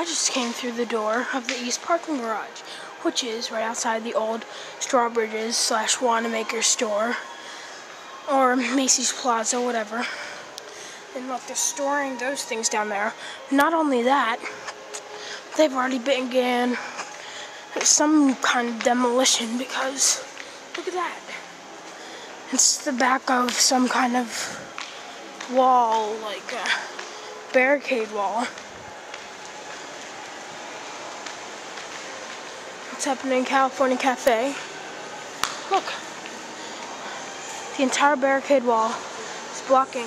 I just came through the door of the East Parking Garage, which is right outside the old Strawbridges slash Wanamaker store, or Macy's Plaza, whatever. And look, they're storing those things down there. Not only that, they've already begun some kind of demolition because look at that. It's the back of some kind of wall, like a barricade wall. What's happening in California Cafe? Look. The entire barricade wall is blocking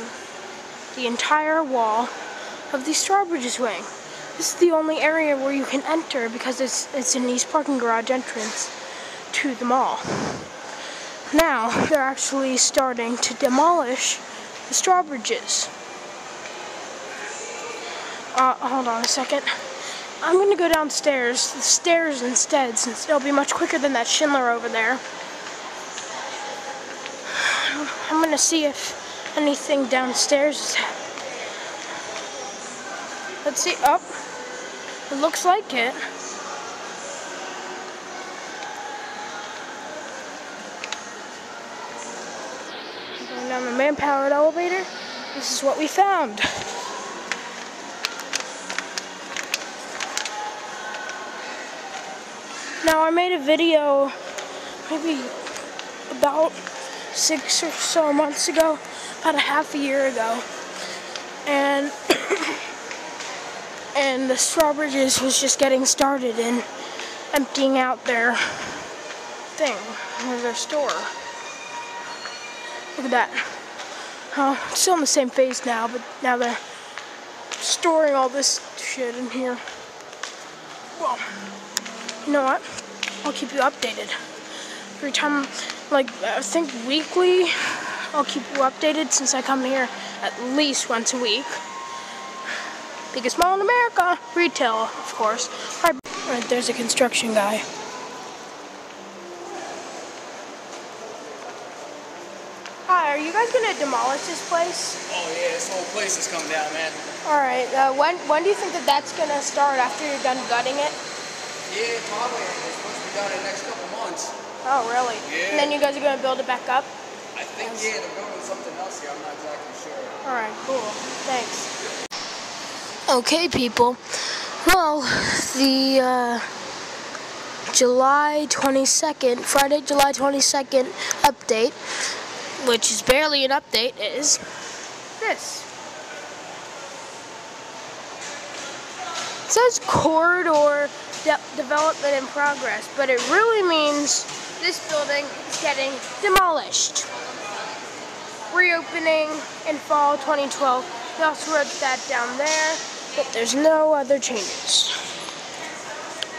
the entire wall of the Strawbridges wing. This is the only area where you can enter because it's, it's an East Parking Garage entrance to the mall. Now, they're actually starting to demolish the Strawbridges. Uh, hold on a second. I'm gonna go downstairs, the stairs instead, since it'll be much quicker than that Schindler over there. I'm gonna see if anything downstairs Let's see, up. Oh, it looks like it. Going down the man-powered elevator. This is what we found. Now I made a video maybe about six or so months ago, about a half a year ago, and and the Strawbridges was just getting started and emptying out their thing, their store. Look at that. Oh, still in the same phase now, but now they're storing all this shit in here. Well, you know what? I'll keep you updated. Every time, like, I think weekly, I'll keep you updated since I come here at least once a week. Biggest mall in America. Retail, of course. Right, right there's a construction guy. Hi, are you guys gonna demolish this place? Oh yeah, this whole place is coming down, man. All right. Uh, when when do you think that that's gonna start after you're done gutting it? Yeah, probably. It's supposed to be done in the next couple months. Oh, really? Yeah. And then you guys are gonna build it back up? I think yeah, they're building something else here. I'm not exactly sure. All right. Cool. Thanks. Okay, people. Well, the uh, July 22nd, Friday, July 22nd update, which is barely an update, is this. It says corridor de development in progress, but it really means this building is getting demolished. Reopening in fall 2012. We also wrote that down there, but there's no other changes.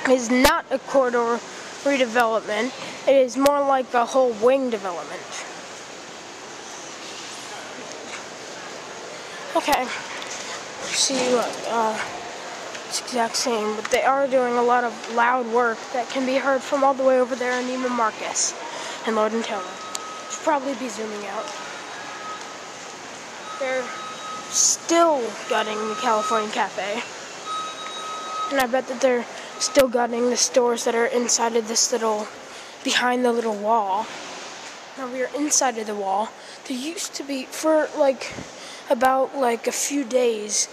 It is not a corridor redevelopment. It is more like a whole wing development. Okay. See what, uh, exact same, but they are doing a lot of loud work that can be heard from all the way over there in Neiman Marcus and Lord and Taylor. Should probably be zooming out. They're still gutting the California Cafe. And I bet that they're still gutting the stores that are inside of this little, behind the little wall. Now we are inside of the wall. There used to be, for like, about like a few days,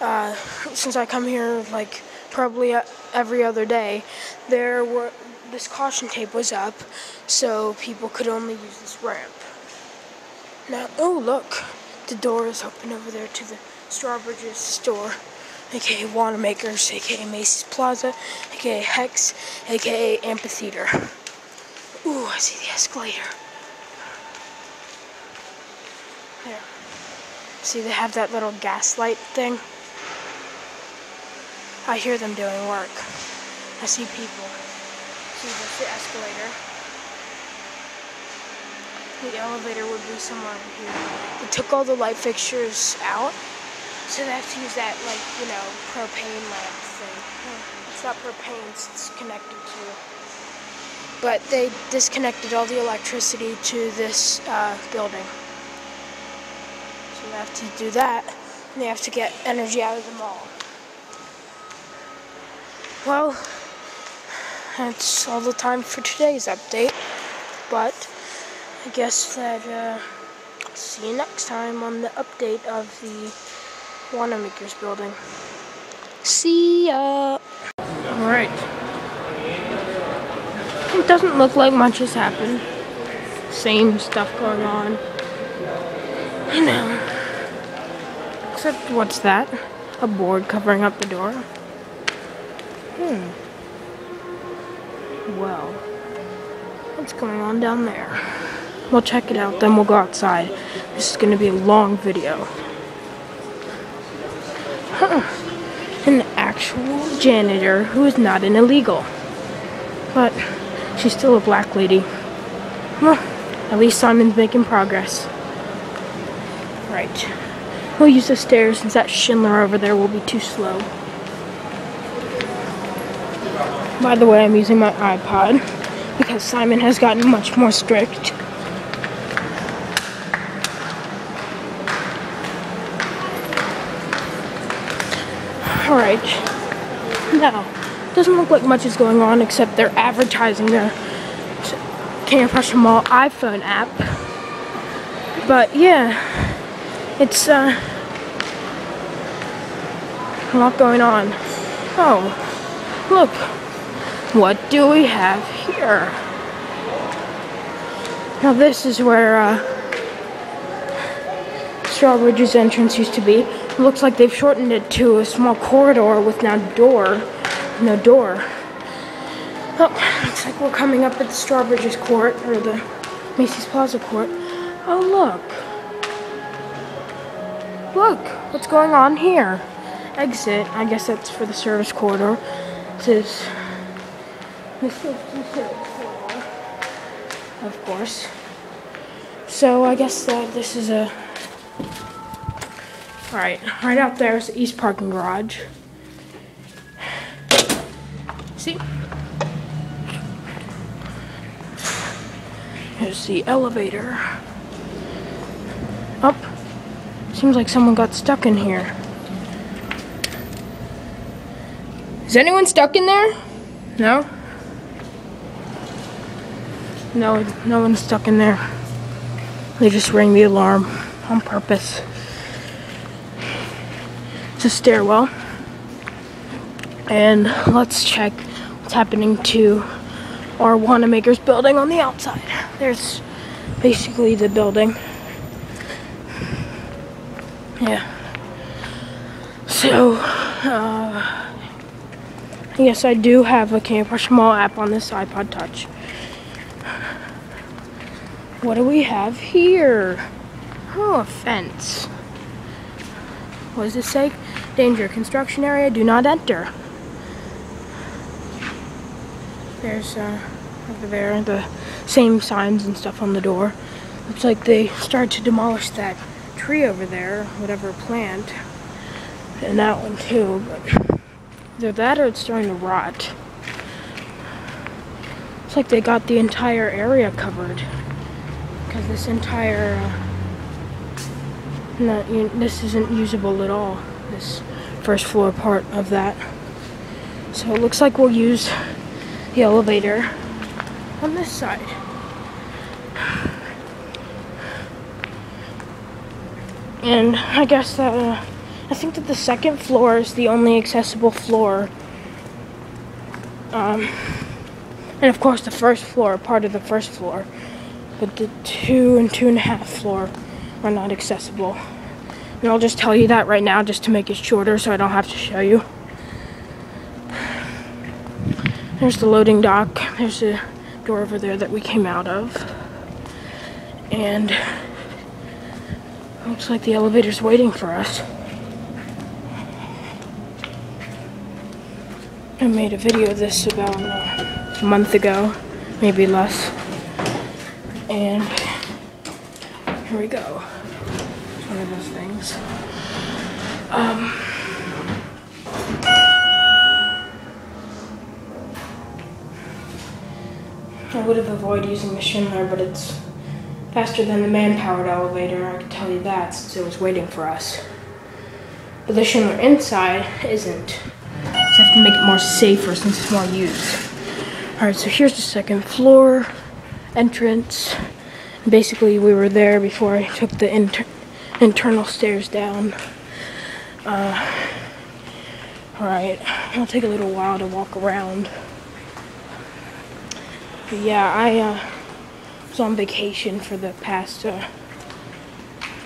uh, since I come here like probably every other day, there were, this caution tape was up, so people could only use this ramp. Now, oh look, the door is open over there to the Strawbridges store, aka Wanamaker's, aka Macy's Plaza, aka Hex, aka Amphitheater. Ooh, I see the escalator. There. See, they have that little gaslight thing. I hear them doing work. I see people. See, that's the escalator. The elevator would be somewhere over here. They took all the light fixtures out, so they have to use that, like, you know, propane lamp thing. It's not propane, it's connected to. But they disconnected all the electricity to this uh, building. So they have to do that, and they have to get energy out of the mall. Well, that's all the time for today's update. But I guess that uh, see you next time on the update of the Wanamaker's building. See ya! Alright. It doesn't look like much has happened. Same stuff going on. You know. Except, what's that? A board covering up the door? Hmm. Well, what's going on down there? We'll check it out, then we'll go outside. This is going to be a long video. Huh. An actual janitor who is not an illegal. But she's still a black lady. Well, at least Simon's making progress. Right. We'll use the stairs since that Schindler over there will be too slow. By the way, I'm using my iPod because Simon has gotten much more strict. Alright. Now, doesn't look like much is going on except they're advertising their of Prussia Mall iPhone app. But yeah, it's uh, a lot going on. Oh, look, what do we have here? Now this is where uh, Strawbridge's entrance used to be. It looks like they've shortened it to a small corridor with now door, no door. Oh, looks like we're coming up at the Strawbridge's court, or the Macy's Plaza court. Oh, look. Look, what's going on here? Exit, I guess that's for the service corridor. This is the safety service corridor, of course. So I guess that this is a Alright, right out there is the east parking garage. See? Here's the elevator. Up. Seems like someone got stuck in here. Is anyone stuck in there? No? No, no one's stuck in there. They just rang the alarm on purpose. It's a stairwell. And let's check what's happening to our Wanamaker's building on the outside. There's basically the building. Yeah. So, uh, yes, I do have a of Prussia Mall app on this iPod Touch. What do we have here? Oh, a fence. What does this say? Danger. Construction area. Do not enter. There's, uh, over there, the same signs and stuff on the door. Looks like they started to demolish that tree over there, whatever plant. And that one too, but either that or it's starting to rot. It's like they got the entire area covered. Because this entire... Uh, not, you, this isn't usable at all. This first floor part of that. So it looks like we'll use the elevator on this side. And I guess that, uh, I think that the second floor is the only accessible floor. Um, and of course the first floor, part of the first floor. But the two and two and a half floor are not accessible. And I'll just tell you that right now just to make it shorter so I don't have to show you. There's the loading dock. There's the door over there that we came out of. And looks like the elevator's waiting for us. I made a video of this about uh, a month ago, maybe less. And here we go. It's one of those things. Um, I would have avoided using the Schindler, but it's faster than the man-powered elevator, I can tell you that, since it was waiting for us. But the Schindler inside isn't. So I have to make it more safer since it's more used. Alright, so here's the second floor entrance. Basically, we were there before I took the inter internal stairs down. Uh, Alright, it'll take a little while to walk around. But yeah, I uh, was on vacation for the past uh,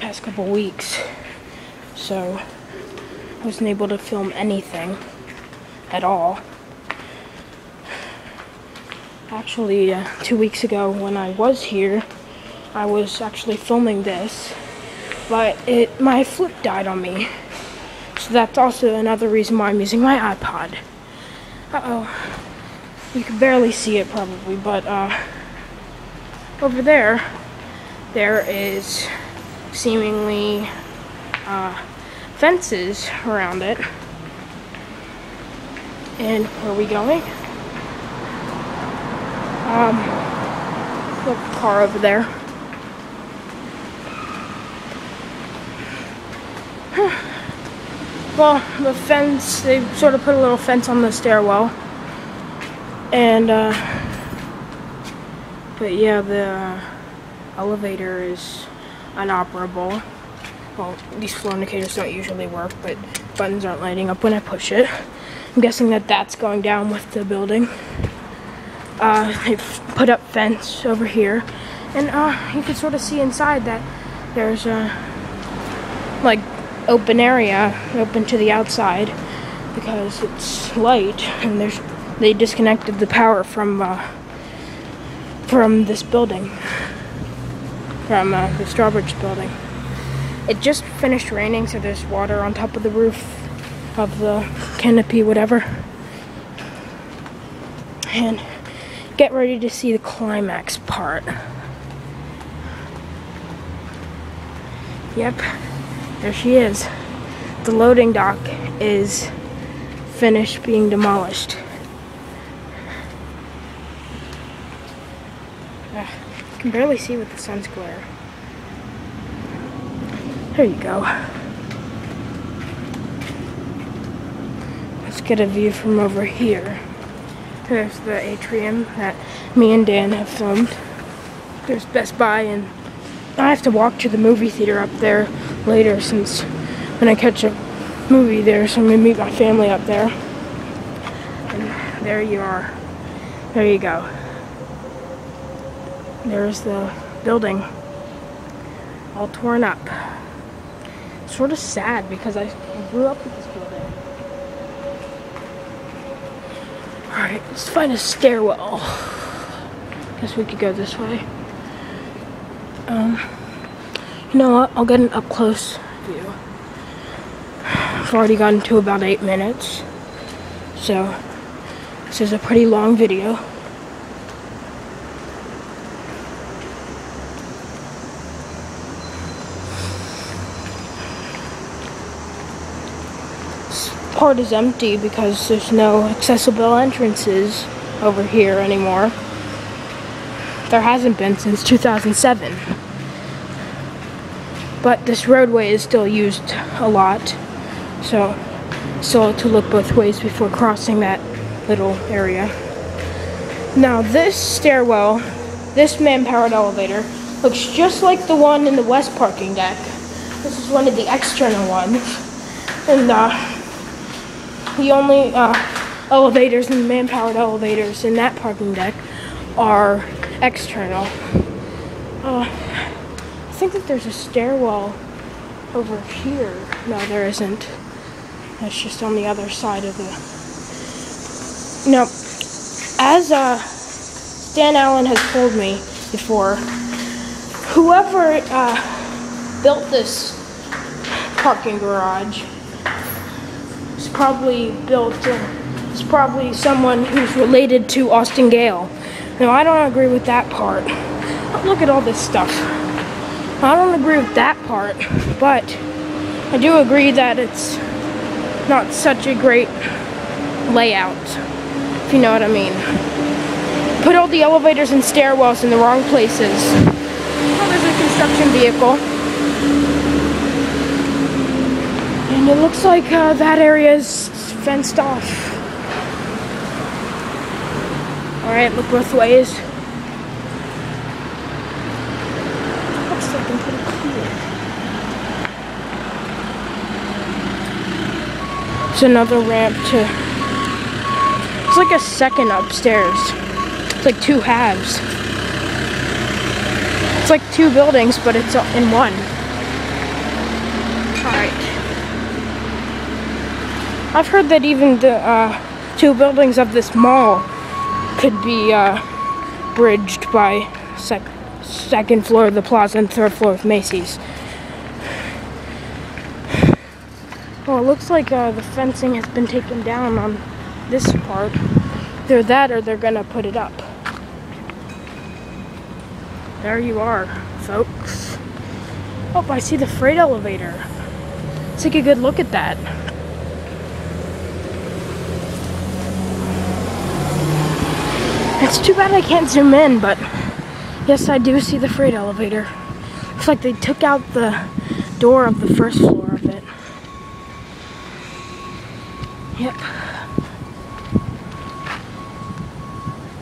past couple weeks, so I wasn't able to film anything at all. Actually, uh, two weeks ago when I was here, I was actually filming this, but it my flip died on me. So that's also another reason why I'm using my iPod. Uh-oh. You can barely see it probably, but uh, over there, there is seemingly uh, fences around it. And where are we going? Um, look, car over there. well, the fence, they sort of put a little fence on the stairwell. And, uh, but yeah, the elevator is inoperable. Well, these floor indicators don't usually work, but buttons aren't lighting up when I push it. I'm guessing that that's going down with the building. Uh, they've put up fence over here, and uh, you can sort of see inside that there's a like open area open to the outside because it's light and there's they disconnected the power from uh, from this building from uh, the Strawbridge building. It just finished raining, so there's water on top of the roof of the canopy, whatever. And get ready to see the climax part. Yep, there she is. The loading dock is finished being demolished. Ugh, I can barely see with the sun's glare. There you go. Let's get a view from over here. There's the atrium that me and Dan have filmed. There's Best Buy and I have to walk to the movie theater up there later since when I catch a movie there, so I'm gonna meet my family up there. And there you are. There you go. There's the building all torn up. Sort of sad because I grew up with this building. Alright, let's find a stairwell. Guess we could go this way. Um, you know what? I'll get an up close view. I've already gotten to about eight minutes. So, this is a pretty long video. This part is empty because there's no accessible entrances over here anymore. There hasn't been since 2007. But this roadway is still used a lot. So, still to look both ways before crossing that little area. Now this stairwell, this man-powered elevator, looks just like the one in the west parking deck. This is one of the external ones. And uh, the only uh, elevators and man-powered elevators in that parking deck are external. Uh, I think that there's a stairwell over here. No, there isn't. That's just on the other side of the. Now, as uh, Dan Allen has told me before, whoever uh, built this parking garage probably built. Uh, is probably someone who's related to Austin Gale. Now, I don't agree with that part. Look at all this stuff. I don't agree with that part, but I do agree that it's not such a great layout, if you know what I mean. Put all the elevators and stairwells in the wrong places. Oh, there's a construction vehicle. And it looks like uh, that area is fenced off. Alright, look both ways. Looks I'm pretty clear. It's another ramp to. It's like a second upstairs. It's like two halves. It's like two buildings, but it's in one. Alright. I've heard that even the uh, two buildings of this mall could be uh, bridged by sec second floor of the plaza and third floor of Macy's. Well, it looks like uh, the fencing has been taken down on this part. Either that or they're gonna put it up. There you are, folks. Oh, I see the freight elevator. Let's take a good look at that. It's too bad I can't zoom in, but yes, I do see the freight elevator. Looks like they took out the door of the first floor of it. Yep.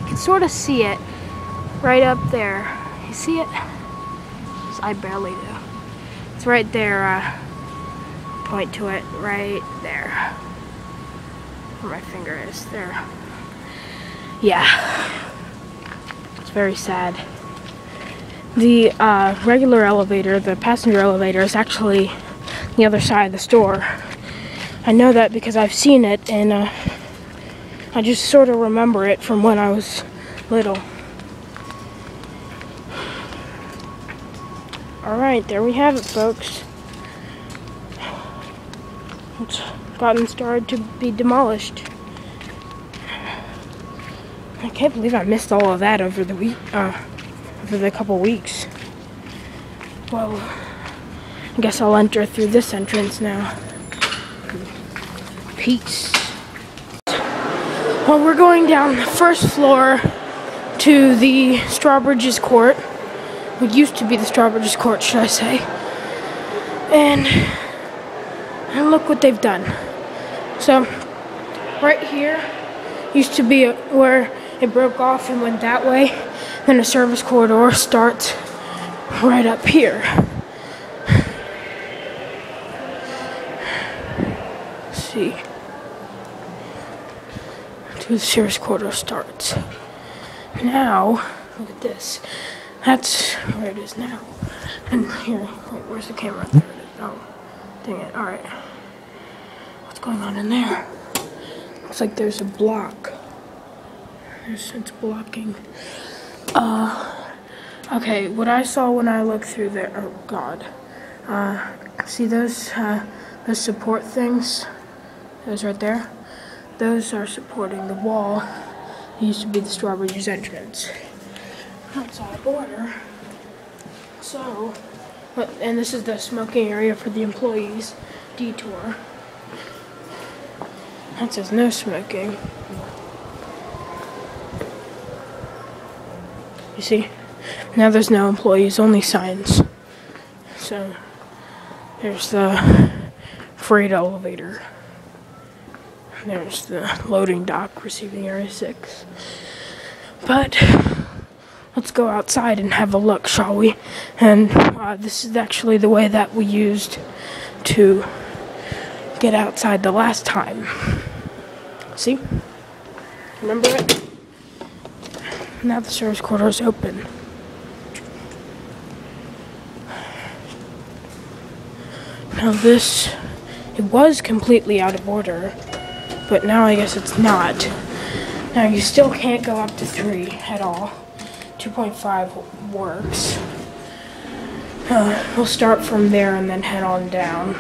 You can sort of see it right up there. You see it? I barely do. It's right there. Uh, point to it right there. Where my finger is. There. Yeah. It's very sad. The uh, regular elevator, the passenger elevator, is actually the other side of the store. I know that because I've seen it and uh, I just sort of remember it from when I was little. Alright, there we have it, folks. It's gotten started to be demolished. I can't believe I missed all of that over the week, uh, over the couple weeks. Well, I guess I'll enter through this entrance now. Peace. Well, we're going down the first floor to the Strawbridge's Court. What used to be the Strawbridge's Court, should I say. And, and look what they've done. So, right here used to be where it broke off and went that way. Then the service corridor starts right up here. Let's see. The service corridor starts. Now, look at this. That's where it is now. And here, wait, where's the camera? There it is. Oh, dang it. Alright. What's going on in there? Looks like there's a block. It's blocking. Uh, okay, what I saw when I looked through there, oh god. Uh, see those, uh, support things? Those right there? Those are supporting the wall. It used to be the Strawbridge's entrance outside border. So, and this is the smoking area for the employees. Detour. That says no smoking. You see? Now there's no employees, only signs. So, there's the freight elevator. There's the loading dock, receiving area 6. But, let's go outside and have a look, shall we? And uh, this is actually the way that we used to get outside the last time. See? Remember it? Now the service corridor is open. Now this, it was completely out of order, but now I guess it's not. Now you still can't go up to 3 at all. 2.5 works. Uh, we'll start from there and then head on down.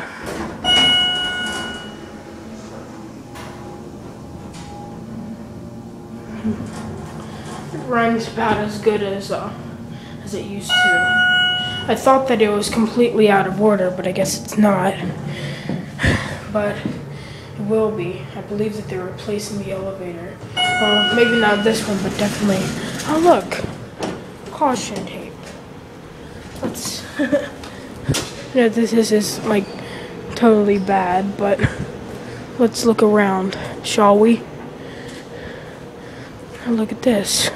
It runs about as good as uh, as it used to. I thought that it was completely out of order, but I guess it's not. But it will be. I believe that they're replacing the elevator. Well, maybe not this one, but definitely. Oh, look caution tape. Let's. no, this is, is like totally bad, but let's look around, shall we? Look at this.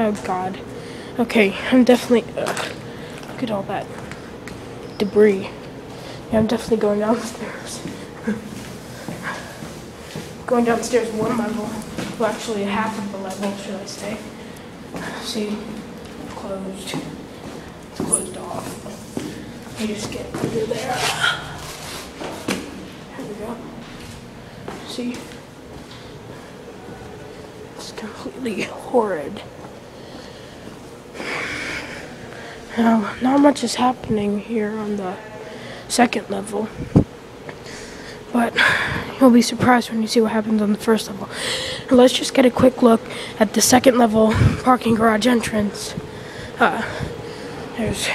Oh God. Okay, I'm definitely. Ugh. Look at all that debris. Yeah, I'm definitely going downstairs. going downstairs one level. Well, actually, half of the level, should I say. See? Closed. It's closed off. You just get under there. Here we go. See? It's completely horrid. Now, not much is happening here on the second level. But you'll be surprised when you see what happens on the first level. Let's just get a quick look at the second level parking garage entrance. Uh, there's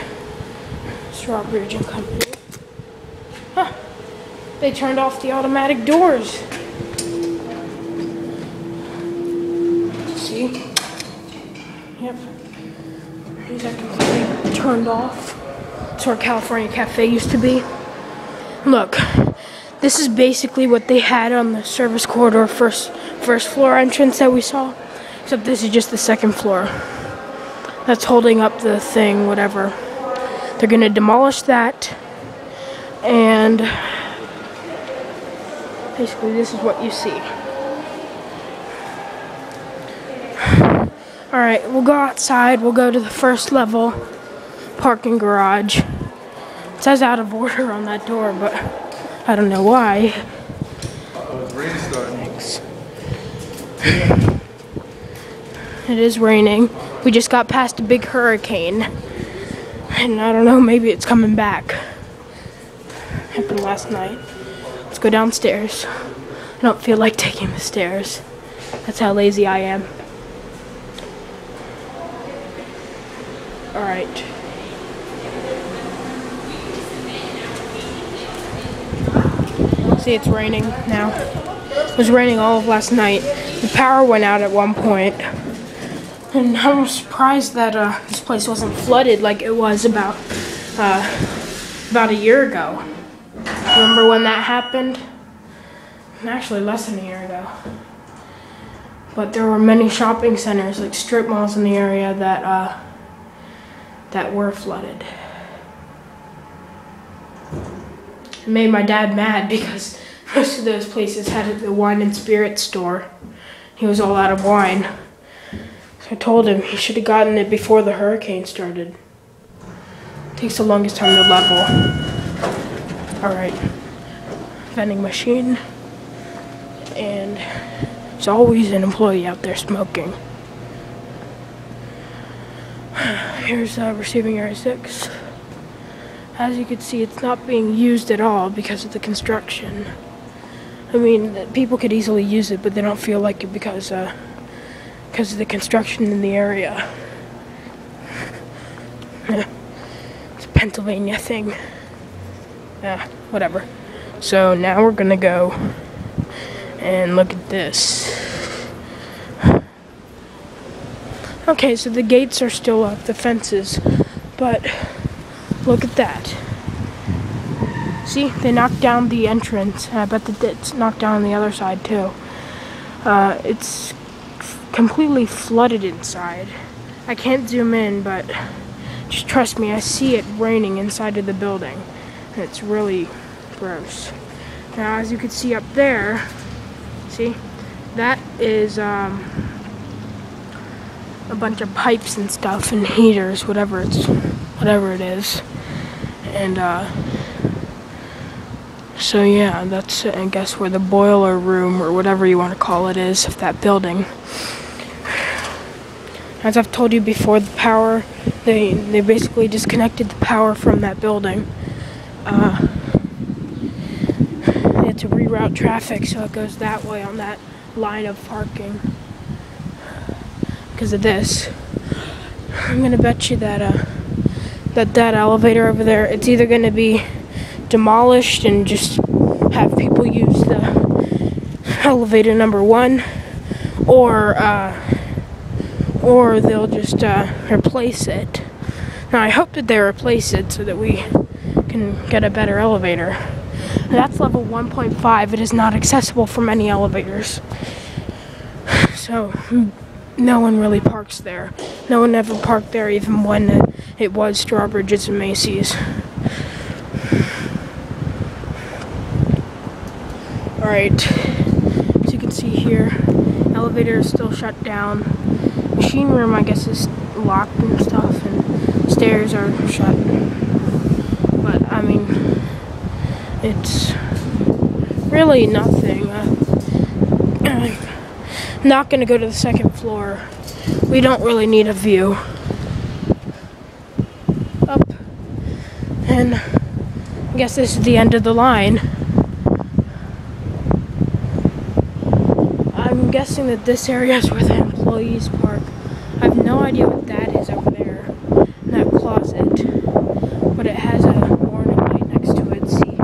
Strawbridge and Company. Huh. They turned off the automatic doors. See? Yep. These are turned off. It's where California Cafe used to be. Look, this is basically what they had on the service corridor first first floor entrance that we saw. Except this is just the second floor. That's holding up the thing, whatever. They're gonna demolish that and basically this is what you see. Alright, we'll go outside, we'll go to the first level parking garage. It says out of order on that door, but I don't know why. Thanks. It is raining. We just got past a big hurricane. And I don't know, maybe it's coming back. Happened last night. Let's go downstairs. I don't feel like taking the stairs. That's how lazy I am. Alright. See, it's raining now. It was raining all of last night. The power went out at one point. And I'm surprised that uh, this place wasn't flooded like it was about uh, about a year ago. Remember when that happened? Actually, less than a year ago. But there were many shopping centers, like strip malls in the area that uh, that were flooded. Made my dad mad because most of those places had the wine and spirit store. He was all out of wine. So I told him he should have gotten it before the hurricane started. It takes the longest time to level. Alright. Vending machine. And there's always an employee out there smoking. Here's uh, receiving area 6. As you can see, it's not being used at all because of the construction. I mean, people could easily use it, but they don't feel like it because, uh, because of the construction in the area. it's a Pennsylvania thing. Yeah, whatever. So now we're gonna go and look at this. Okay, so the gates are still up, the fences, but Look at that. See, they knocked down the entrance. I bet that it's knocked down on the other side too. Uh, it's completely flooded inside. I can't zoom in, but just trust me, I see it raining inside of the building. And it's really gross. Now, as you can see up there, see, that is um, a bunch of pipes and stuff and heaters, whatever it's, whatever it is and uh, so yeah, that's I guess where the boiler room or whatever you want to call it is of that building. As I've told you before, the power they they basically disconnected the power from that building. Uh, they had to reroute traffic so it goes that way on that line of parking because of this. I'm gonna bet you that uh that that elevator over there, it's either going to be demolished and just have people use the elevator number one, or uh, or they'll just uh, replace it. Now I hope that they replace it so that we can get a better elevator. That's level 1.5. It is not accessible from any elevators. So, no one really parks there. No one ever parked there, even when it was Strawbridge's and Macy's. Alright, as you can see here, elevator is still shut down. Machine room, I guess, is locked and stuff, and stairs are shut. But, I mean, it's really nothing. Uh, not going to go to the second floor. We don't really need a view. Up. And I guess this is the end of the line. I'm guessing that this area is where the employees park. I have no idea what that is over there in that closet. But it has a warning light next to it. See?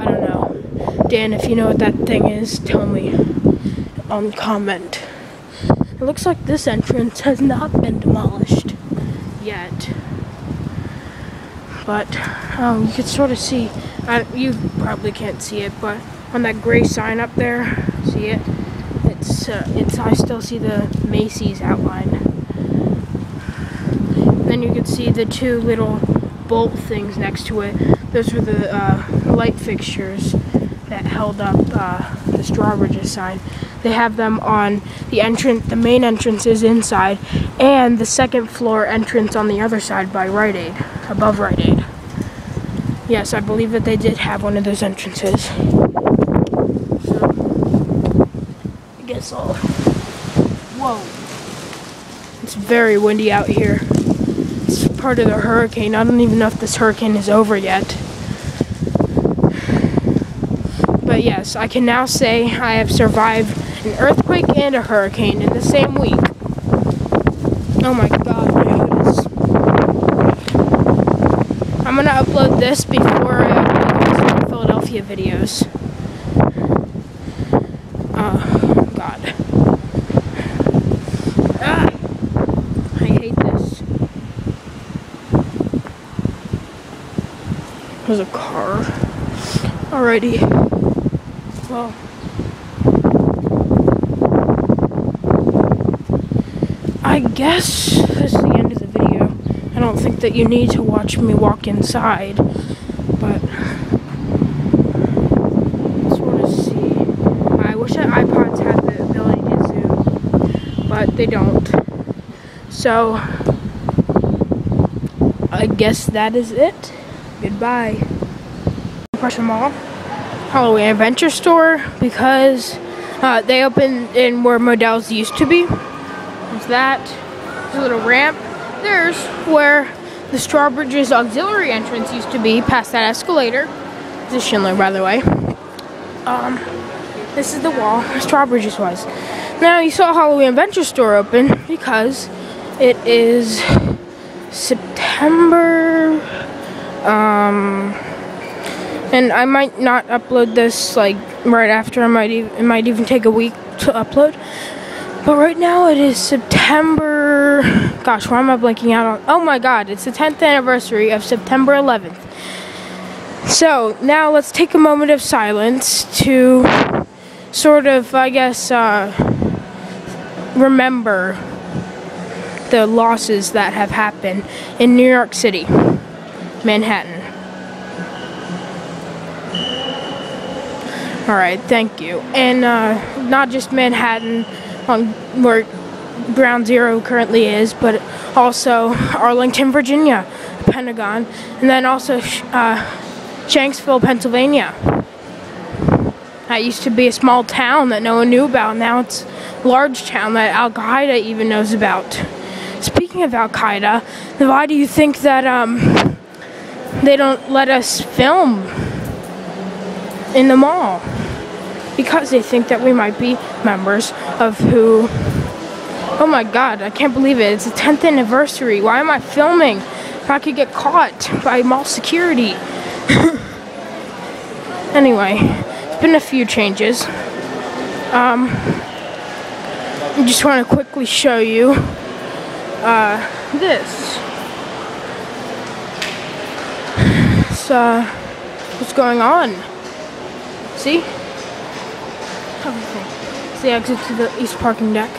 I don't know. Dan, if you know what that thing is, tell me on comment. It looks like this entrance has not been demolished yet. But um, you can sort of see, uh, you probably can't see it, but on that gray sign up there, see it? It's, uh, it's, I still see the Macy's outline. then you can see the two little bolt things next to it. Those were the uh, light fixtures that held up uh, the Strawbridge sign. They have them on the entrance, the main entrance is inside, and the second floor entrance on the other side by Rite Aid, above Rite Aid. Yes, I believe that they did have one of those entrances. So, I guess I'll. Whoa. It's very windy out here. It's part of the hurricane. I don't even know if this hurricane is over yet. But yes, I can now say I have survived an earthquake and a hurricane in the same week. Oh my god, my hood is... I'm gonna upload this before I upload the Philadelphia videos. Oh, god. Ah! I hate this. There's a car. Alrighty. Well... I guess that's the end of the video. I don't think that you need to watch me walk inside, but see. I wish that iPods had the ability to zoom, but they don't. So, I guess that is it. Goodbye. Prussia Mall, Halloween Adventure Store, because uh, they opened in where Modell's used to be. There's that. There's a little ramp. There's where the Strawbridge's auxiliary entrance used to be, past that escalator. This is Schindler, by the way. Um, this is the wall where Strawbridge's was. Now, you saw Halloween Adventure Store open because it is September. Um, and I might not upload this like right after. I might even, it might even take a week to upload. But right now it is September. Gosh, why am I blanking out on? Oh my god, it's the 10th anniversary of September 11th. So now let's take a moment of silence to sort of, I guess, uh, remember the losses that have happened in New York City, Manhattan. All right, thank you. And uh, not just Manhattan on where Ground Zero currently is, but also Arlington, Virginia, Pentagon, and then also uh, Shanksville, Pennsylvania. That used to be a small town that no one knew about. Now it's a large town that Al Qaeda even knows about. Speaking of Al Qaeda, why do you think that um, they don't let us film in the mall? Because they think that we might be members of who. Oh my god, I can't believe it. It's the 10th anniversary. Why am I filming? If I could get caught by mall security. anyway, it's been a few changes. Um, I just want to quickly show you uh, this. It's uh, what's going on. See? The exit to the east parking deck.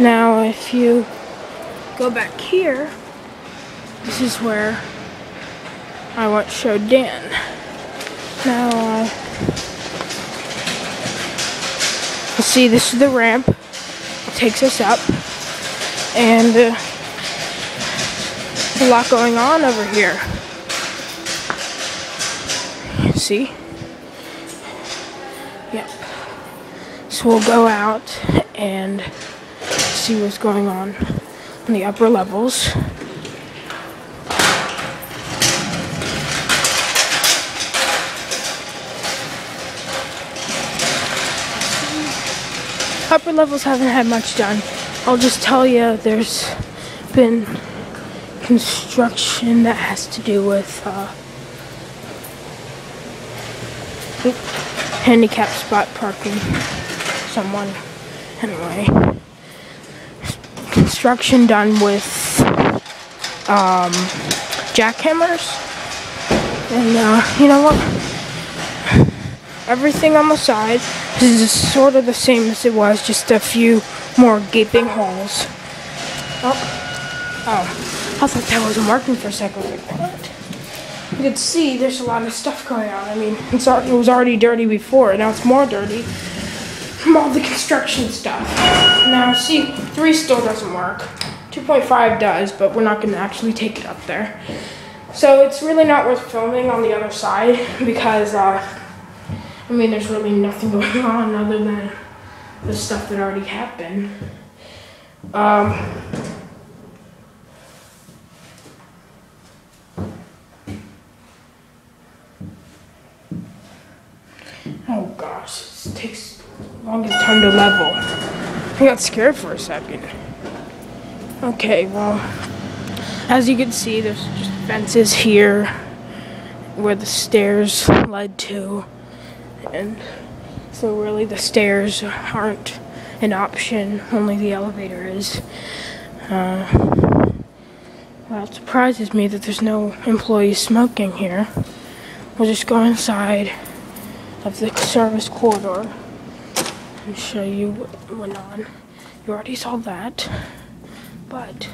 Now, if you go back here, this is where I want to show Dan. Now, uh, see, this is the ramp. It takes us up, and uh, a lot going on over here. See? So we'll go out and see what's going on on the upper levels. Upper levels haven't had much done. I'll just tell you there's been construction that has to do with uh, handicap spot parking. Someone, anyway. Construction done with um, jackhammers. And uh, you know what? Everything on the side is sort of the same as it was, just a few more gaping holes. Oh, oh, I thought that wasn't working for a second. What? You can see there's a lot of stuff going on. I mean, it's, it was already dirty before, now it's more dirty from all the construction stuff. Now, see, 3 still doesn't work. 2.5 does, but we're not going to actually take it up there. So it's really not worth filming on the other side because uh, I mean, there's really nothing going on other than the stuff that already happened. Um, oh gosh, it takes longest time to level. I got scared for a second. Okay, well, as you can see, there's just fences here where the stairs led to and so really the stairs aren't an option, only the elevator is. Uh, well, it surprises me that there's no employees smoking here. We'll just go inside of the service corridor and show you what went on. You already saw that, but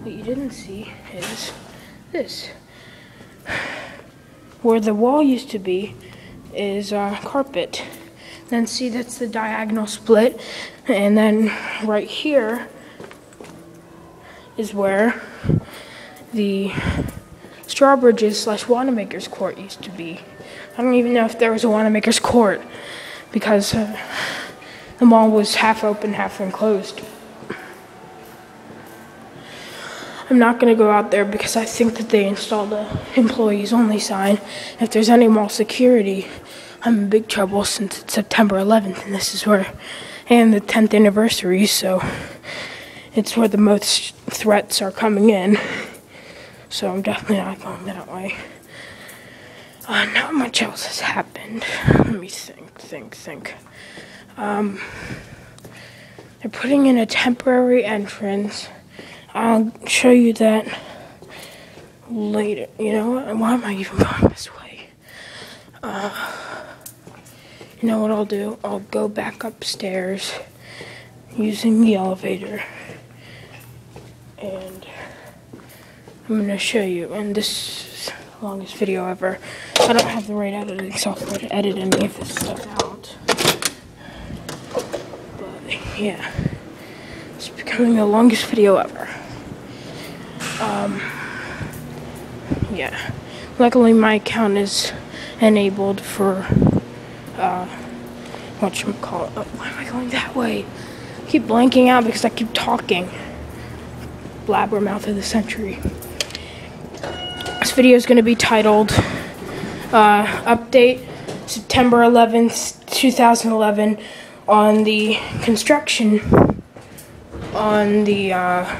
what you didn't see is this. Where the wall used to be, is uh, carpet. Then see that's the diagonal split. And then right here is where the Strawbridges slash Wanamaker's Court used to be. I don't even know if there was a Wanamaker's Court because uh, the mall was half open, half enclosed. I'm not going to go out there because I think that they installed a employees only sign. If there's any mall security, I'm in big trouble since it's September 11th and this is where, and the 10th anniversary, so it's where the most threats are coming in. So I'm definitely not going that way. Uh, not much else has happened. Let me think, think, think. Um, they're putting in a temporary entrance I'll show you that later. You know what? Why am I even going this way? Uh, you know what I'll do? I'll go back upstairs using the elevator. And I'm going to show you. And this is the longest video ever. I don't have the right editing software to edit any of this stuff out. But, yeah. It's becoming the longest video ever. Um, yeah. Luckily, my account is enabled for, uh, whatchamacallit. Oh, why am I going that way? I keep blanking out because I keep talking. Blabbermouth of the century. This video is going to be titled, uh, Update September 11th, 2011 on the construction on the, uh,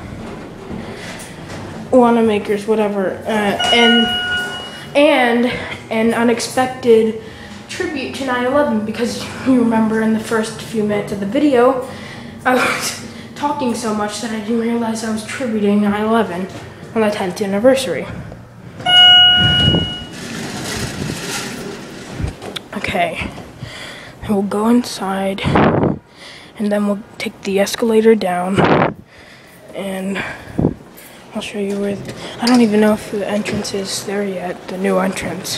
Wanamakers, whatever, uh, and and an unexpected tribute to 9/11 because you remember in the first few minutes of the video, I was talking so much that I didn't realize I was tributing 9/11 on the 10th anniversary. Okay. We'll go inside and then we'll take the escalator down and I'll show you where I don't even know if the entrance is there yet, the new entrance.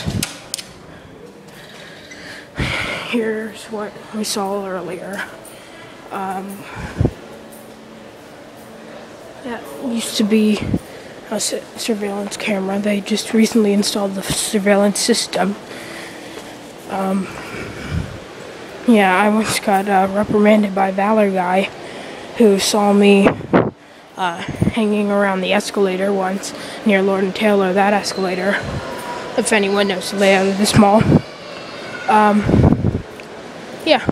Here's what we saw earlier. Um, that used to be a surveillance camera. They just recently installed the surveillance system. Um, yeah, I once got uh, reprimanded by Valor guy who saw me uh, hanging around the escalator once near Lord and Taylor, that escalator, if anyone knows the layout of this mall. Um, yeah,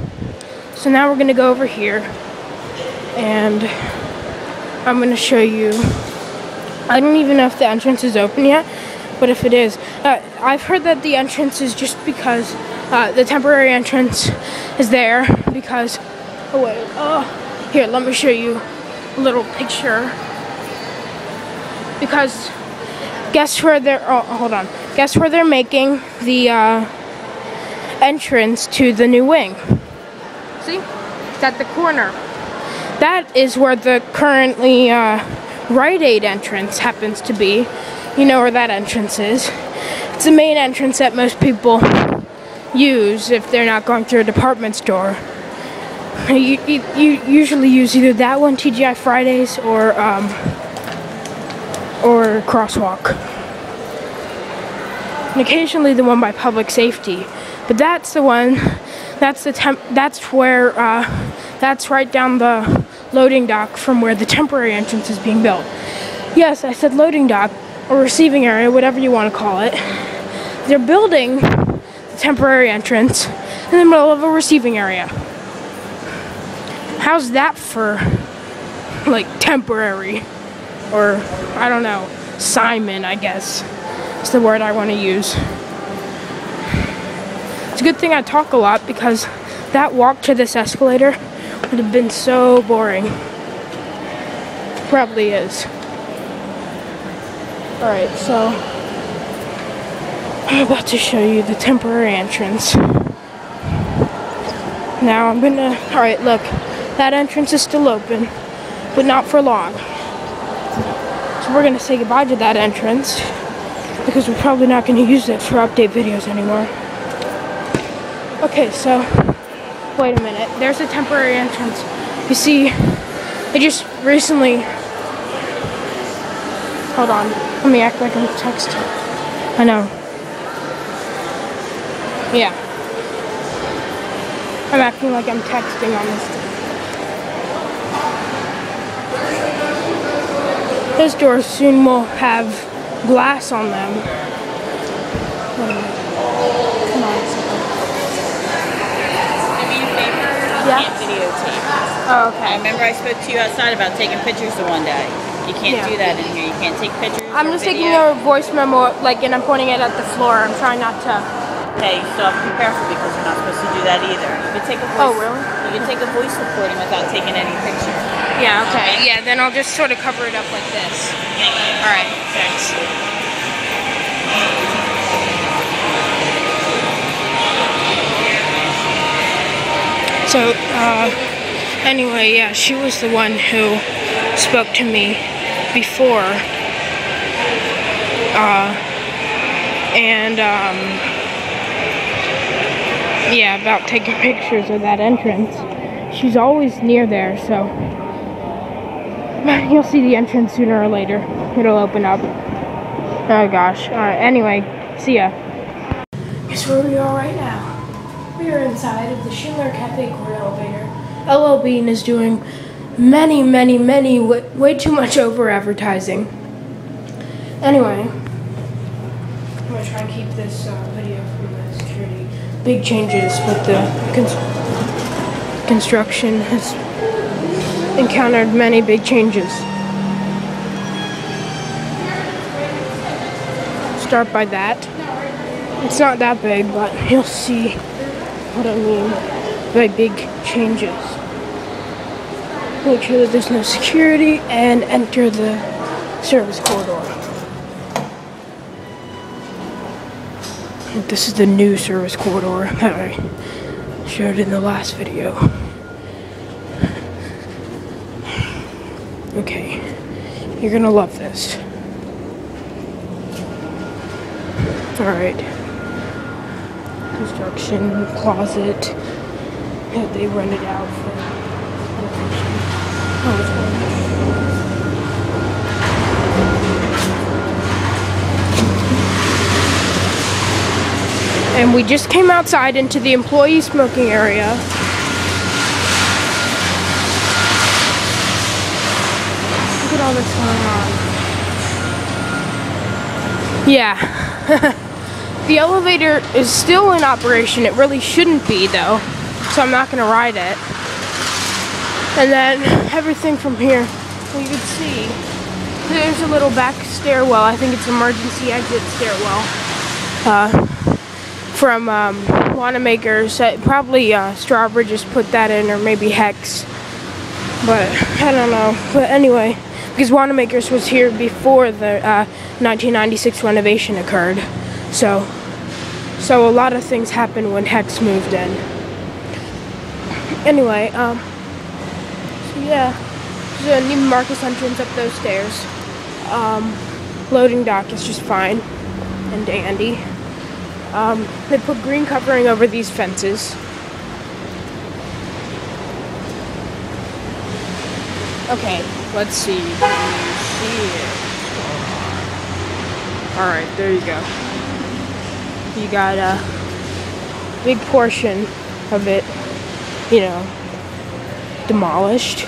so now we're gonna go over here and I'm gonna show you. I don't even know if the entrance is open yet, but if it is, uh, I've heard that the entrance is just because uh, the temporary entrance is there because. Oh wait, oh, here, let me show you a little picture. Because guess where they're. Oh, hold on. Guess where they're making the uh, entrance to the new wing? See, it's at the corner. That is where the currently uh, Rite Aid entrance happens to be. You know where that entrance is. It's the main entrance that most people use if they're not going through a department store. You, you, you usually use either that one, TGI Fridays, or um, or Crosswalk. And occasionally the one by Public Safety, but that's the one. That's the temp. That's where. Uh, that's right down the loading dock from where the temporary entrance is being built. Yes, I said loading dock or receiving area, whatever you want to call it. They're building temporary entrance in the middle of a receiving area. How's that for like temporary? Or I don't know, Simon, I guess. It's the word I want to use. It's a good thing I talk a lot because that walk to this escalator would have been so boring. Probably is. Alright, so I'm about to show you the temporary entrance. Now I'm gonna, alright, look, that entrance is still open, but not for long. So we're gonna say goodbye to that entrance because we're probably not gonna use it for update videos anymore. Okay, so wait a minute. There's a temporary entrance. You see, I just recently. Hold on. Let me act like I'm texting. I know. Yeah. I'm acting like I'm texting on this. Those doors soon will have glass on them. Come on. A Yeah. can't videotape. Oh, I okay. remember I spoke to you outside about taking pictures the one day. You can't Yeah. do that in here. You can't take pictures. I'm just taking video. a voice memo, like, and I'm pointing it at the floor. I'm trying not to. Hey, you still have to be careful because you're not supposed to do that either. You can take a voice. Oh, really? You can take a voice recording without taking any picture. Yeah, okay. Yeah, then I'll just sort of cover it up like this. Alright, thanks. So, uh, anyway, yeah, she was the one who spoke to me before. Uh, and, um, yeah, about taking pictures of that entrance. She's always near there, so you'll see the entrance sooner or later. It'll open up. Oh gosh. Alright, anyway, see ya. Guess where we are right now. We are inside of the Schindler Cafe Court elevator. LL Bean is doing many, many, many, way, too much over advertising. Anyway, I'm gonna try and keep this uh, video. Big changes with the cons- construction has encountered many big changes. Start by that. It's not that big, but you'll see what I mean by big changes. Make sure that there's no security and enter the service corridor. This is the new service corridor that I showed in the last video. Okay, you're gonna love this. Alright. Construction closet that they rented out for. Oh, And we just came outside into the employee smoking area. Look at all this going on. Yeah. the elevator is still in operation. It really shouldn't be though. So I'm not gonna ride it. And then everything from here, well, you can see there's a little back stairwell. I think it's emergency exit stairwell. Uh, from um, Wanamaker's. Uh, probably uh, Strawbridge just put that in, or maybe Hecht's. But I don't know. But anyway, because Wanamaker's was here before the uh, 1996 renovation occurred, so so a lot of things happened when Hecht's moved in. Anyway, um, so yeah, there's a new Marcus entrance up those stairs. Um, loading dock is just fine and dandy. Um, they put green covering over these fences. Okay, let's see. Alright, there you go. You got a big portion of it, you know, demolished.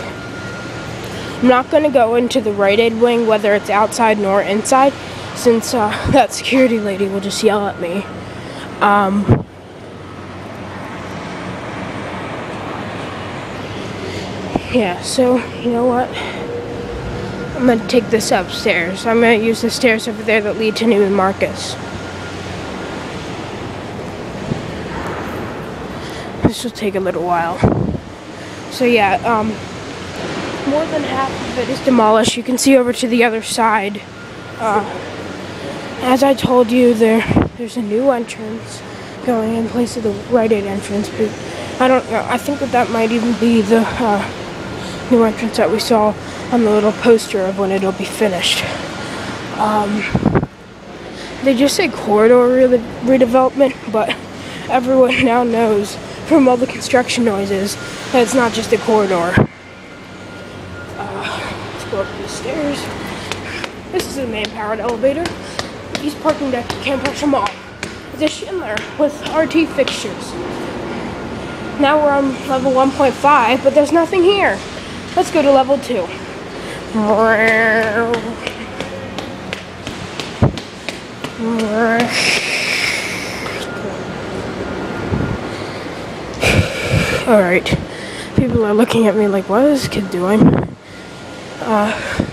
I'm not going to go into the Rite Aid wing, whether it's outside nor inside, since uh, that security lady will just yell at me. Um, yeah, so you know what? I'm gonna take this upstairs. I'm gonna use the stairs over there that lead to Neiman Marcus. This will take a little while. So yeah, um, more than half of it is demolished. You can see over to the other side. Uh, as I told you, there there's a new entrance going in place of the Rite Aid entrance, but I don't know. I think that that might even be the uh, new entrance that we saw on the little poster of when it'll be finished. Um, they just say corridor re- redevelopment, but everyone now knows from all the construction noises that it's not just a corridor. Uh, let's go up these stairs. This is a main-powered elevator. East parking deck, you can't touch them all. It's a Schindler with RT fixtures. Now we're on level 1.5, but there's nothing here. Let's go to level 2. Alright. People are looking at me like, what is this kid doing? Uh,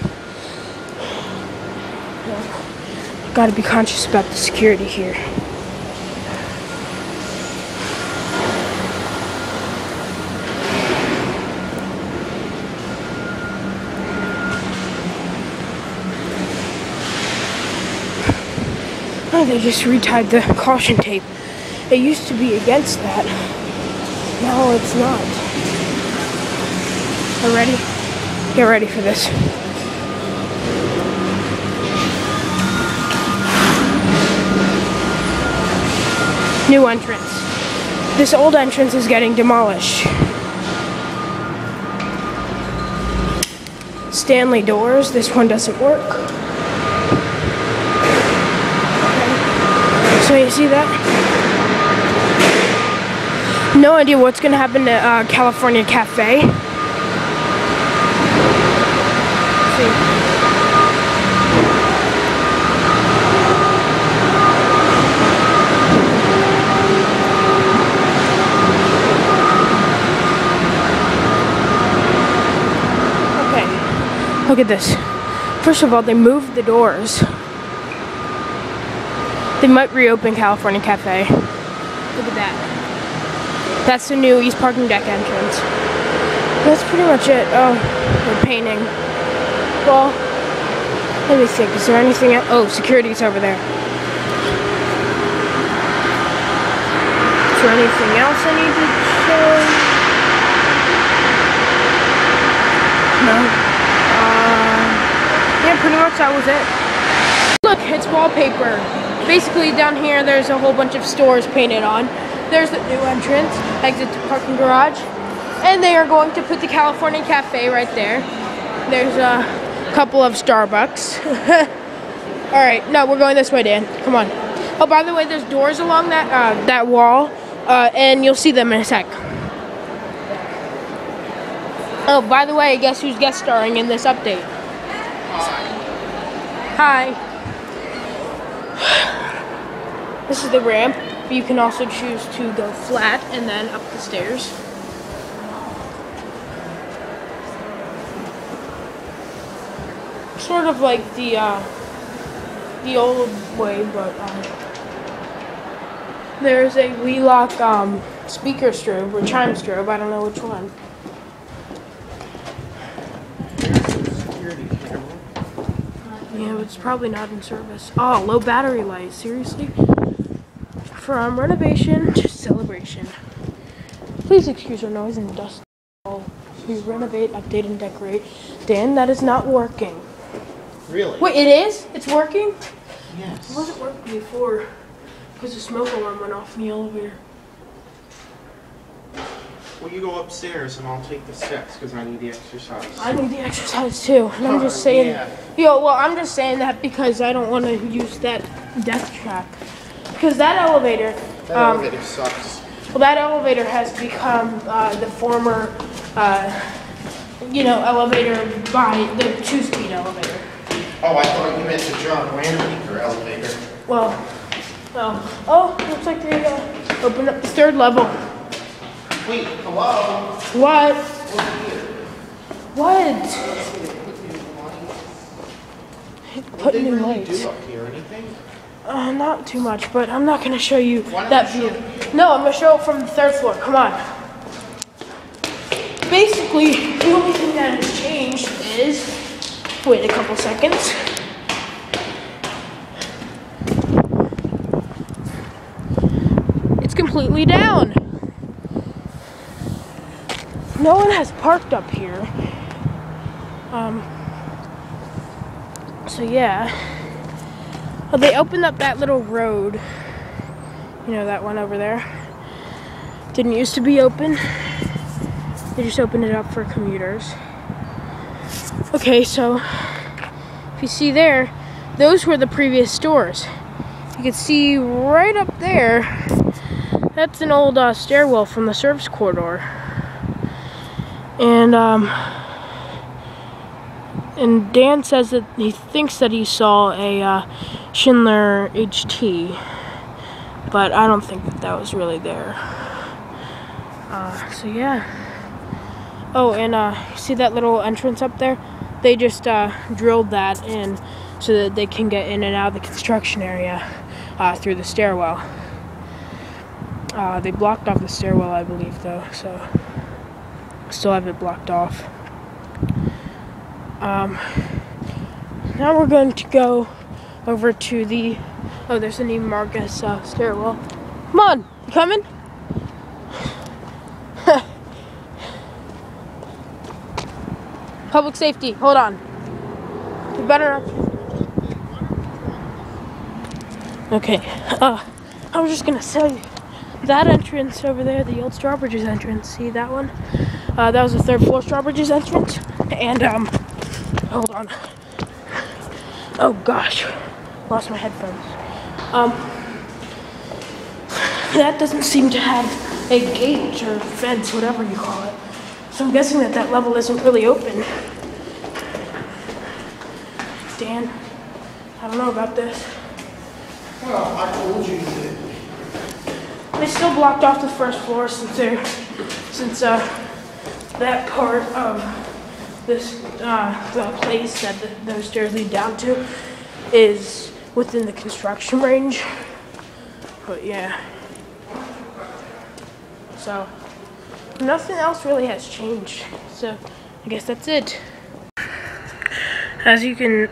gotta be conscious about the security here. Oh, they just retied the caution tape. It used to be against that. Now it's not. We're ready? Get ready for this. New entrance. This old entrance is getting demolished. Stanley doors. This one doesn't work. So you see that? No idea what's gonna happen to uh, California Cafe. see. Okay, look at this. First of all, they moved the doors. They might reopen California Cafe. Look at that. That's the new East Parking Deck entrance. That's pretty much it. Oh, they're painting. Well, let me think. Is there anything else? Oh, security's over there. Is there anything else I need to show? No. Pretty much that was it. Look, it's wallpaper. Basically, down here, there's a whole bunch of stores painted on. There's the new entrance, exit to parking garage. And they are going to put the California Cafe right there. There's a couple of Starbucks. All right, no, we're going this way, Dan. Come on. Oh, by the way, there's doors along that uh, that wall, uh, and you'll see them in a sec. Oh, by the way, guess who's guest starring in this update? Hi. This is the ramp. You can also choose to go flat and then up the stairs. Sort of like the uh, the old way, but um, there's a Wheelock um, speaker strobe or chime strobe. I don't know which one. Security camera. Yeah, but it's probably not in service. Oh, low battery light. Seriously? From renovation to celebration. Please excuse our noise and dust. We renovate, update, and decorate. Dan, that is not working. Really? Wait, it is? It's working? Yes. It wasn't working before because the smoke alarm went off in the elevator. Well, you go upstairs and I'll take the steps because I need the exercise. I need the exercise too, and I'm just saying. yeah. Yo, well, I'm just saying that because I don't want to use that death trap. Because that elevator, That um, elevator sucks. well, that elevator has become uh, the former, uh, you know, elevator by the two-speed elevator. Oh, I thought you meant the John Wanamaker elevator. Well, well, oh, looks like they uh, opened up the third level. Wait, hello? What? What? Put new really lights. do up here? Anything? Uh, not too much, but I'm not gonna show you that view. No, I'm gonna show it from the third floor. Come on. Basically, the only thing that has changed is wait a couple seconds. It's completely down. No one has parked up here. Um. So yeah. Well, they opened up that little road. You know, that one over there. Didn't used to be open. They just opened it up for commuters. Okay, so if you see there, those were the previous stores. You can see right up there, that's an old uh, stairwell from the service corridor. And, um, and Dan says that he thinks that he saw a uh, Schindler HT, but I don't think that that was really there. Uh, so yeah. Oh, and uh, see that little entrance up there? They just uh, drilled that in so that they can get in and out of the construction area uh, through the stairwell. Uh, they blocked off the stairwell, I believe, though, so still have it blocked off. Um, now we're going to go over to the. Oh, there's a new Marcus uh, stairwell. Come on, you coming? Public safety, hold on. You better. Okay, uh, I was just gonna tell you that entrance over there, the old Strawbridge's entrance. See that one? Uh, that was the third floor Strawbridge's entrance, and um, hold on. Oh gosh, lost my headphones. Um, that doesn't seem to have a gate or fence, whatever you call it. So I'm guessing that that level isn't really open. Dan, I don't know about this. Well, I told you that. They still blocked off the first floor since they're, since uh, that part of this uh, the place that the, those stairs lead down to is within the construction range. But yeah. So nothing else really has changed. So I guess that's it. As you can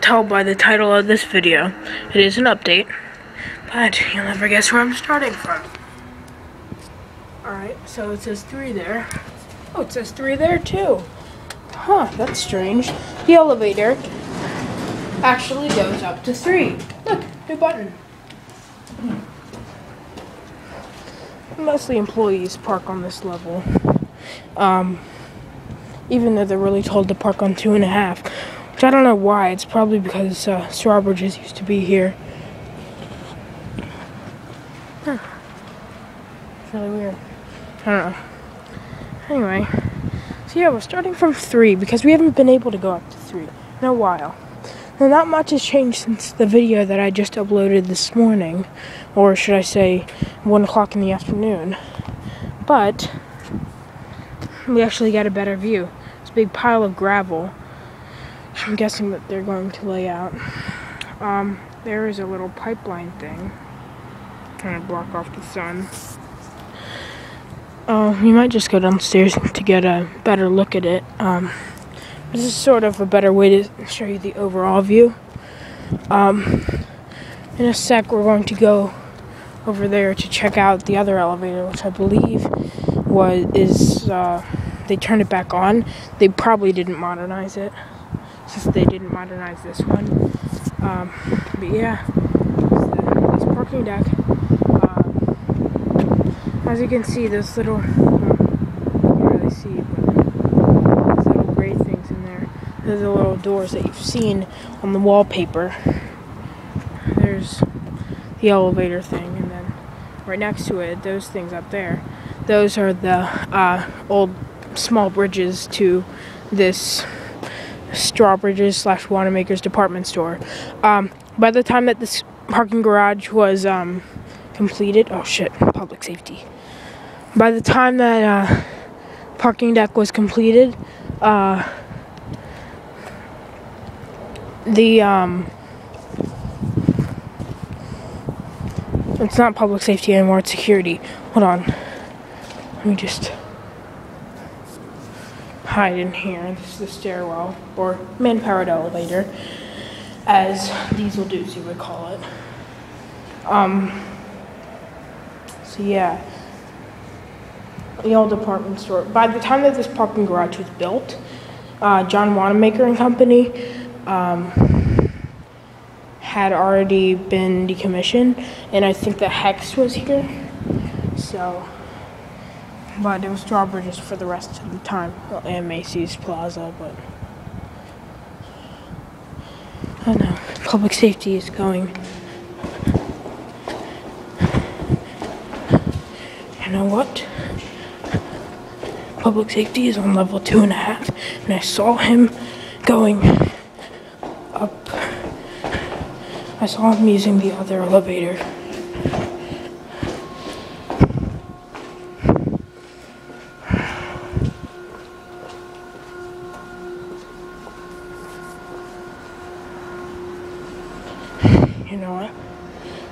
tell by the title of this video, it is an update. But you'll never guess where I'm starting from. Alright, so it says three there. Oh, it says three there too. Huh, that's strange. The elevator actually goes up to three. Look, new button. Mostly employees park on this level. Um, even though they're really told to park on two and a half. Which I don't know why. It's probably because uh, Strawbridges used to be here. Huh. It's really weird. I don't know. Anyway, so yeah, we're starting from three because we haven't been able to go up to three in a while. Now, not much has changed since the video that I just uploaded this morning, or should I say, one o'clock in the afternoon. But we actually got a better view. It's a big pile of gravel. I'm guessing that they're going to lay out. Um, there is a little pipeline thing trying to block off the sun. Uh, we might just go downstairs to get a better look at it. Um, this is sort of a better way to show you the overall view. Um, in a sec, we're going to go over there to check out the other elevator, which I believe was is uh, they turned it back on. They probably didn't modernize it since they didn't modernize this one. Um, but yeah, this parking deck. As you can see, those little, well, you can't really see, but those little gray things in there. Those are little doors that you've seen on the wallpaper. There's the elevator thing, and then right next to it, those things up there. Those are the uh, old small bridges to this Strawbridges slash Wanamaker's department store. Um, by the time that this parking garage was um, completed, oh shit, public safety by the time that uh, parking deck was completed, uh, the um, it's not public safety anymore; it's security. Hold on, let me just hide in here. This is the stairwell or man-powered elevator, as diesel doozy would call it. Um. So yeah the old department store. By the time that this parking garage was built, uh, John Wanamaker and Company um, had already been decommissioned, and I think the Hecht's was here. So, but it was Strawbridges for the rest of the time, well, and Macy's Plaza, but. I know, public safety is going. You know what? Public safety is on level two and a half, and I saw him going up. I saw him using the other elevator. You know what?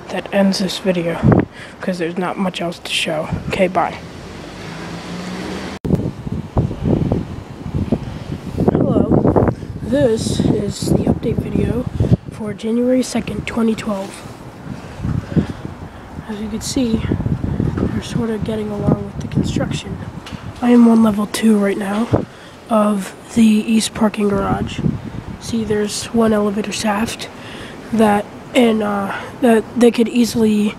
That ends this video because there's not much else to show. Okay, bye. This is the update video for January 2nd, 2012. As you can see, we're sort of getting along with the construction. I am on level 2 right now of the east parking garage. See, there's one elevator shaft that and uh, that they could easily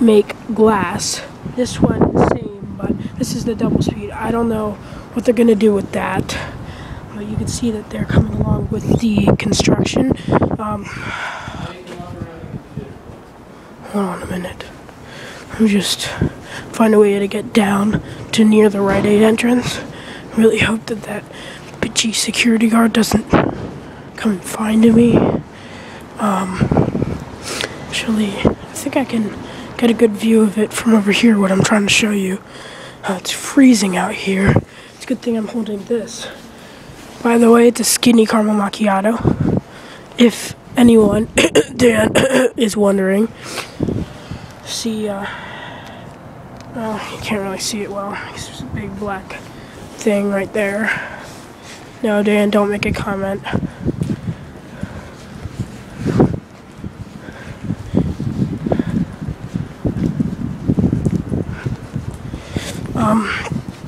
make glass. This one, same, but this is the double speed. I don't know what they're gonna do with that you can see that they're coming along with the construction. Um, hold on a minute. Me just find a way to get down to near the Rite Aid entrance. Really hope that that bitchy security guard doesn't come and find me. Um, actually, I think I can get a good view of it from over here, what I'm trying to show you. Uh, it's freezing out here. It's a good thing I'm holding this. By the way, it's a skinny caramel macchiato. If anyone, Dan, is wondering. See, uh, well, you can't really see it well. There's a big black thing right there. No, Dan, don't make a comment. Um,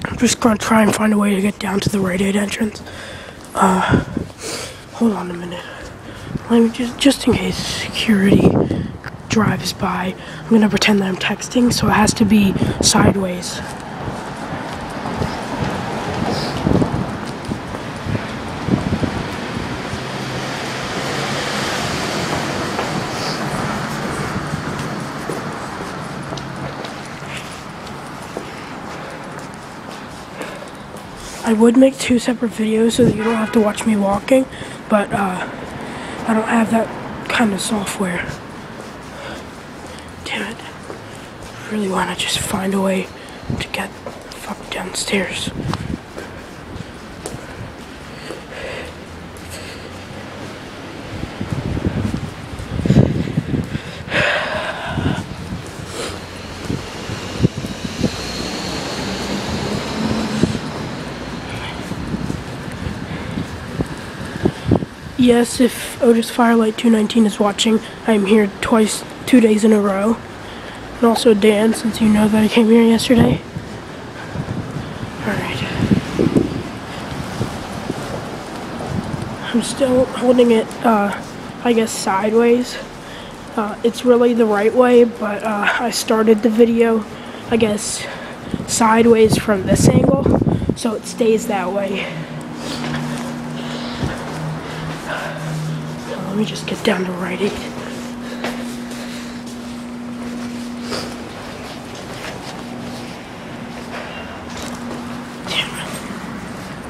I'm just gonna try and find a way to get down to the Rite entrance. Uh, hold on a minute. Let me just, just in case security drives by, I'm gonna pretend that I'm texting, so it has to be sideways. I would make two separate videos so that you don't have to watch me walking, but uh, I don't have that kind of software. Damn it. I really want to just find a way to get fuck downstairs. Yes, if Otis Firelight 219 is watching, I'm here twice, two days in a row. And also Dan, since you know that I came here yesterday. Alright. I'm still holding it, uh, I guess sideways. Uh, it's really the right way, but uh, I started the video, I guess, sideways from this angle, so it stays that way. Let me just get down to it.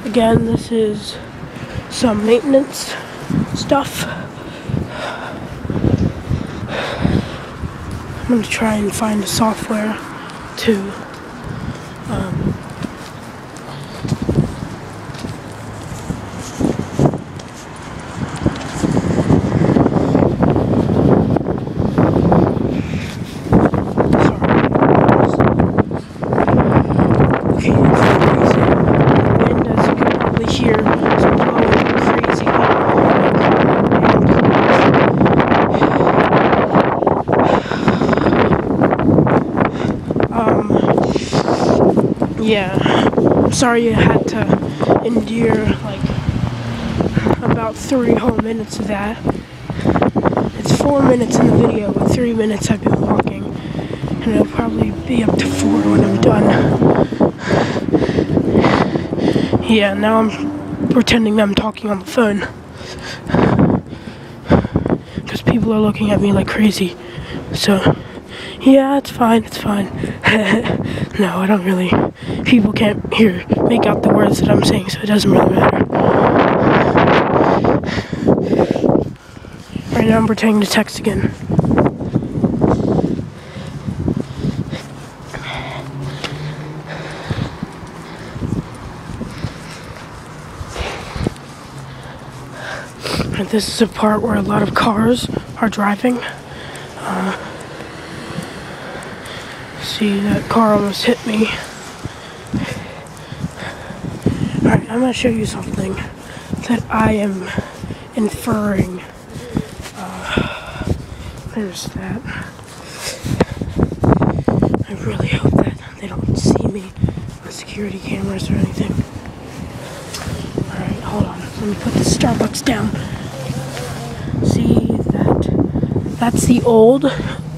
Again, this is some maintenance stuff. I'm gonna try and find a software to um, Okay, it's crazy. Wind, as you can probably hear, is blowing crazy. Um, yeah. I'm sorry you had to endure like about three whole minutes of that. It's four minutes in the video, but three minutes I've been walking. And it'll probably be up to four when I'm done. Yeah, now I'm pretending that I'm talking on the phone. Because people are looking at me like crazy. So, yeah, it's fine, it's fine. no, I don't really. People can't hear, make out the words that I'm saying, so it doesn't really matter. Right now I'm pretending to text again. And this is a part where a lot of cars are driving. Uh, see, that car almost hit me. I'm gonna show you something that I am inferring. Uh, there's that. I really hope that they don't see me on security cameras or anything. Alright, hold on. Let me put the Starbucks down. See that? That's the old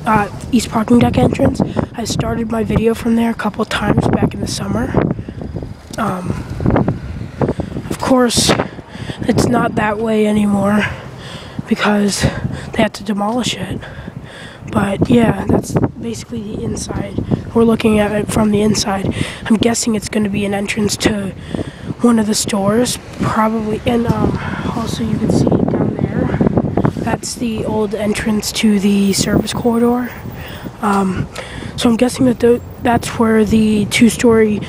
uh, East Parking Deck entrance. I started my video from there a couple times back in the summer. Um, course, it's not that way anymore because they had to demolish it. But yeah, that's basically the inside. We're looking at it from the inside. I'm guessing it's going to be an entrance to one of the stores, probably. And um, also, you can see down there, that's the old entrance to the service corridor. Um, so I'm guessing that th- that's where the two-story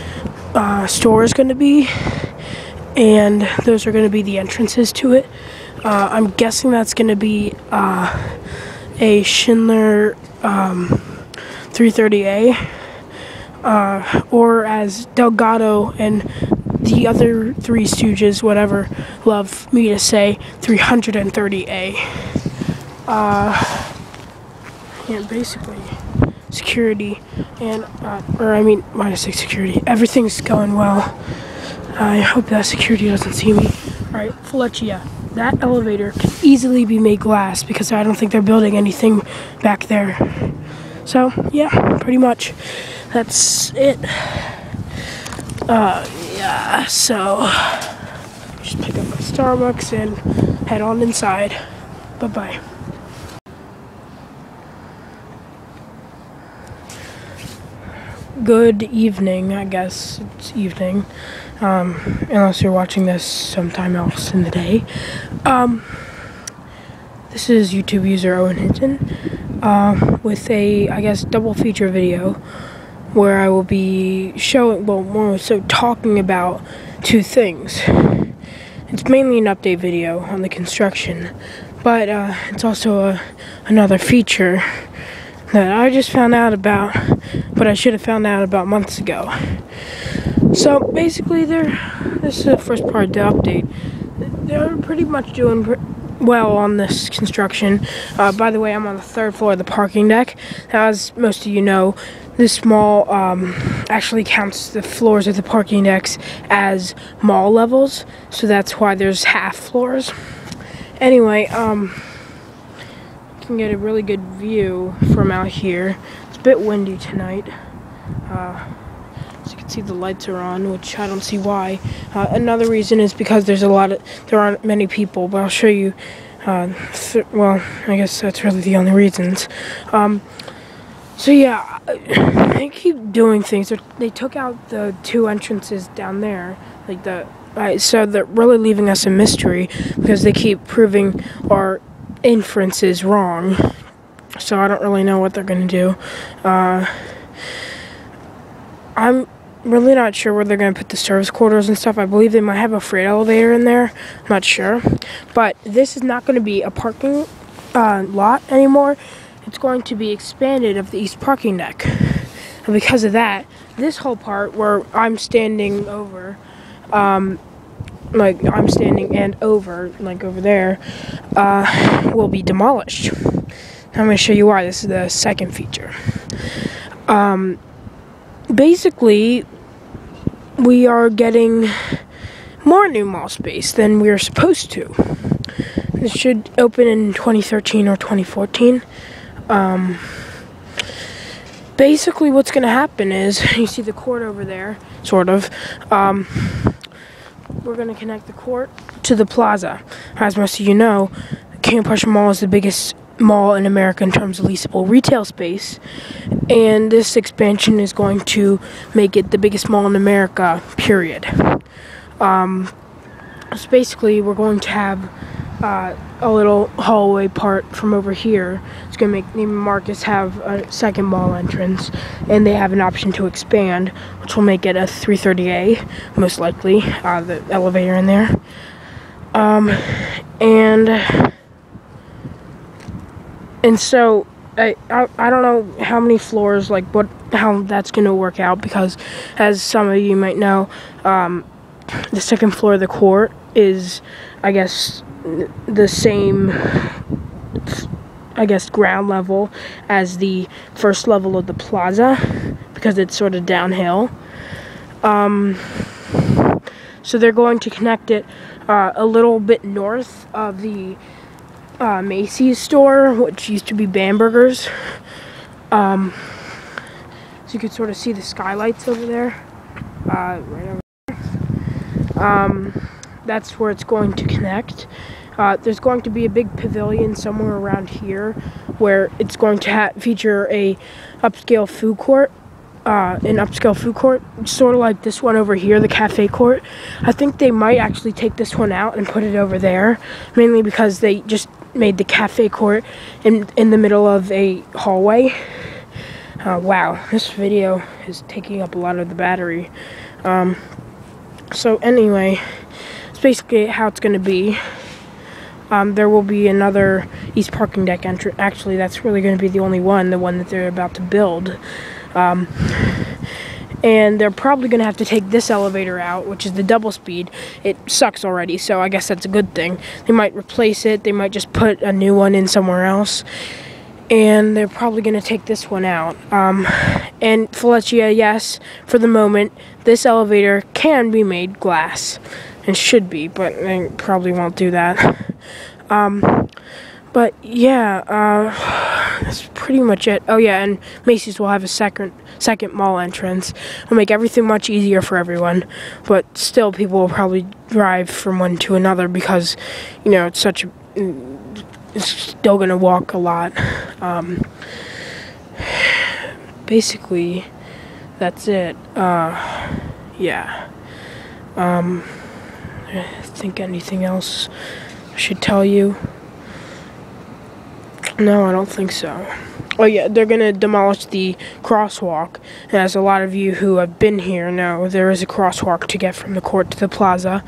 uh, store is going to be, and those are going to be the entrances to it. Uh, I'm guessing that's going to be uh, a Schindler um, 330A, uh, or as Delgado and the other three Stooges, whatever, love me to say, 330A. Uh, yeah, basically, security, and uh, or I mean, minus six security. Everything's going well. I hope that security doesn't see me. All right, Felicia, that elevator can easily be made glass because I don't think they're building anything back there. So yeah, pretty much, that's it. Uh, yeah. So just pick up my Starbucks and head on inside. Bye bye. Good evening, I guess it's evening, um, unless you're watching this sometime else in the day. Um, this is YouTube user Owen Hinton uh, with a, I guess, double feature video where I will be showing, well, more so talking about two things. It's mainly an update video on the construction, but uh, it's also a, another feature that I just found out about, but I should have found out about months ago. So basically, they're this is the first part of the update. They're pretty much doing well on this construction. Uh, by the way, I'm on the third floor of the parking deck. As most of you know, this mall um, actually counts the floors of the parking decks as mall levels, so that's why there's half floors. Anyway, um, you can get a really good view from out here. It's a bit windy tonight. Uh, see, the lights are on, which I don't see why. Uh, another reason is because there's a lot of there aren't many people, but I'll show you. Uh, th- well, I guess that's really the only reasons. Um, so yeah, they keep doing things. They're, they took out the two entrances down there, like the. So they're really leaving us a mystery because they keep proving our inferences wrong. So I don't really know what they're gonna do. Uh, Really not sure where they're going to put the service quarters and stuff. I believe they might have a freight elevator in there. I'm not sure. But this is not going to be a parking uh, lot anymore. It's going to be expanded of the east parking deck. And because of that, this whole part where I'm standing over, um, like I'm standing and over, like over there, uh, will be demolished. I'm going to show you why. This is the second feature. Um, basically, we are getting more new mall space than we are supposed to. This should open in 2013 or 2014. Um, basically, what's going to happen is you see the court over there, sort of. Um, we're going to connect the court to the plaza. As most of you know, of Prussia Mall is the biggest mall in America in terms of leasable retail space, and this expansion is going to make it the biggest mall in America. Period. Um, so basically, we're going to have uh, a little hallway part from over here. It's going to make Neiman Marcus have a second mall entrance, and they have an option to expand, which will make it a 330A, most likely, uh, the elevator in there. Um, and and so I, I I don't know how many floors like what how that's gonna work out because as some of you might know, um, the second floor of the court is I guess the same I guess ground level as the first level of the plaza because it's sort of downhill. Um, so they're going to connect it uh, a little bit north of the uh, Macy's store, which used to be Bamberger's. Um, so you can sort of see the skylights over there. Uh, right over there. Um, that's where it's going to connect. Uh, there's going to be a big pavilion somewhere around here where it's going to feature a upscale food court uh, an upscale food court, sort of like this one over here, the cafe court. I think they might actually take this one out and put it over there, mainly because they just made the cafe court in in the middle of a hallway. Uh, wow, this video is taking up a lot of the battery. Um, so anyway, it's basically how it's going to be. Um, there will be another east parking deck entrance. Actually, that's really going to be the only one, the one that they're about to build. Um, and they're probably going to have to take this elevator out, which is the double speed. It sucks already, so I guess that's a good thing. They might replace it, they might just put a new one in somewhere else. and they're probably going to take this one out. Um, and Felicia, yes, for the moment, this elevator can be made glass and should be, but they probably won't do that. Um, but yeah, uh, that's pretty much it. Oh yeah, and Macy's will have a second second mall entrance. It'll make everything much easier for everyone. But still, people will probably drive from one to another because you know it's such a it's still gonna walk a lot. Um, basically, that's it. Uh, yeah. Um, I think anything else I should tell you. No, I don't think so. Oh yeah, they're gonna demolish the crosswalk. As a lot of you who have been here know, there is a crosswalk to get from the court to the plaza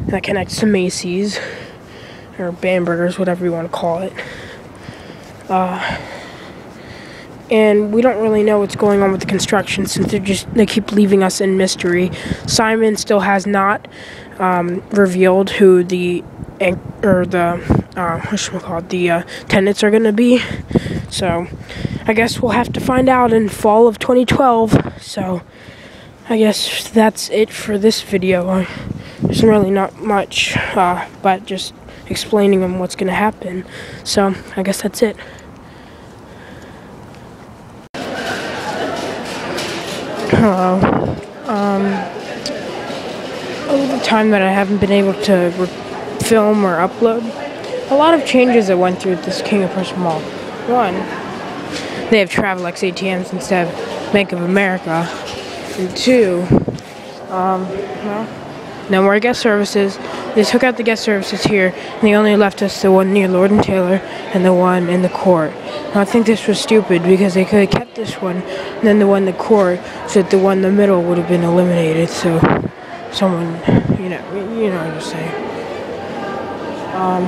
that connects to Macy's or Bamberger's, whatever you want to call it. Uh, and we don't really know what's going on with the construction since they just they keep leaving us in mystery. Simon still has not um, revealed who the or the uh, what call it the uh, tenants are going to be. So I guess we'll have to find out in fall of 2012. So I guess that's it for this video. There's really not much, uh, but just explaining them what's going to happen. So I guess that's it. Hello. Um, the time that I haven't been able to film or upload, a lot of changes that went through this King of Prussia Mall. One, they have Travelex ATMs instead of Bank of America. And two, um, well, no more guest services. They took out the guest services here, and they only left us the one near Lord and Taylor and the one in the court. Now, I think this was stupid because they could have kept this one, and then the one in the court, so that the one in the middle would have been eliminated. So, someone, you know, you know what I'm saying. Um,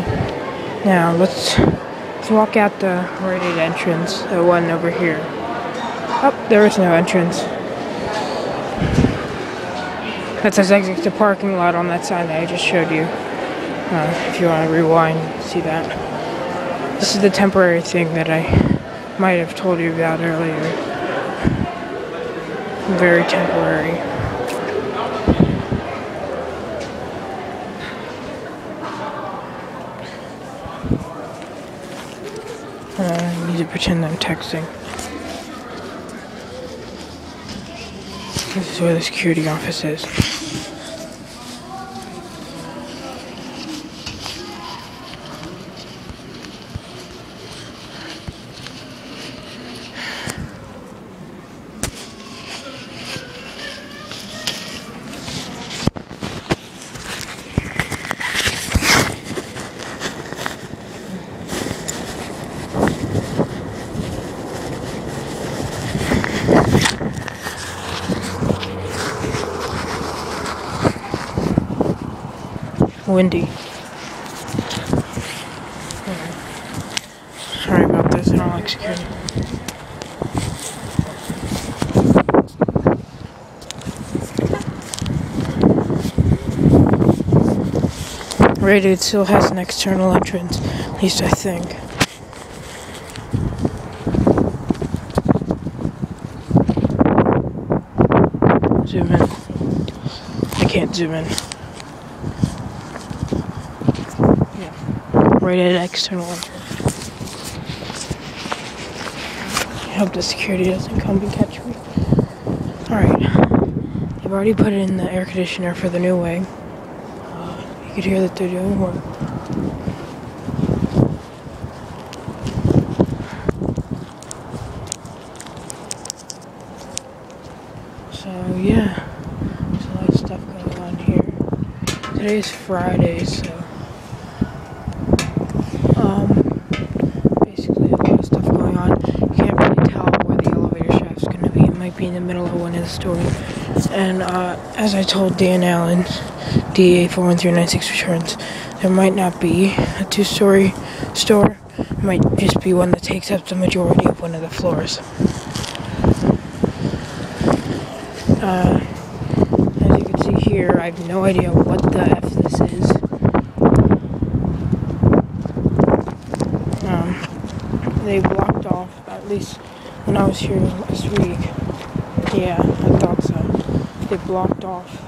now let's let's walk out the Rite Aid entrance, the one over here. Oh, there is no entrance. That says exit the parking lot on that sign that I just showed you. Uh, if you want to rewind, see that. This is the temporary thing that I might have told you about earlier. Very temporary. Need to pretend I'm texting. This is where the security office is. Windy. Sorry about this, I don't like security. Rite Aid still has an external entrance, at least I think. Zoom in. I can't zoom in. Rated external entrance. I hope the security doesn't come and catch me. Alright. They've already put it in the air conditioner for the new wing. Uh, you could hear that they're doing work. So yeah, there's a lot of stuff going on here. Today's Friday, so be in the middle of one of the stores. And uh, as I told Dan Allen, DA 41396 Returns, there might not be a two story store. It might just be one that takes up the majority of one of the floors. Uh, as you can see here, I have no idea what the F this is. Um, they blocked off At least when I was here last week. Yeah. They blocked off.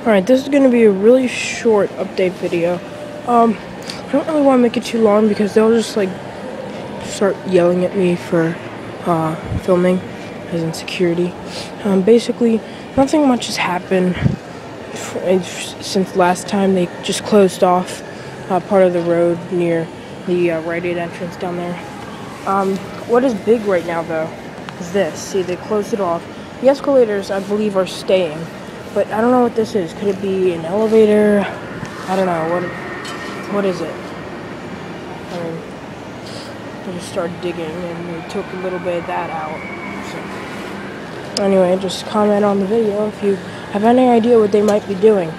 Alright, this is going to be a really short update video. Um, I don't really want to make it too long because they'll just like start yelling at me for uh, filming as in security. Um, basically, nothing much has happened since last time. They just closed off uh, part of the road near the uh, Rite Aid entrance down there. Um, what is big right now, though, is this. See, they closed it off. The escalators, I believe, are staying, but I don't know what this is. Could it be an elevator? I don't know. What? What is it? I mean, I just started digging, and we took a little bit of that out. So, anyway, just comment on the video if you have any idea what they might be doing.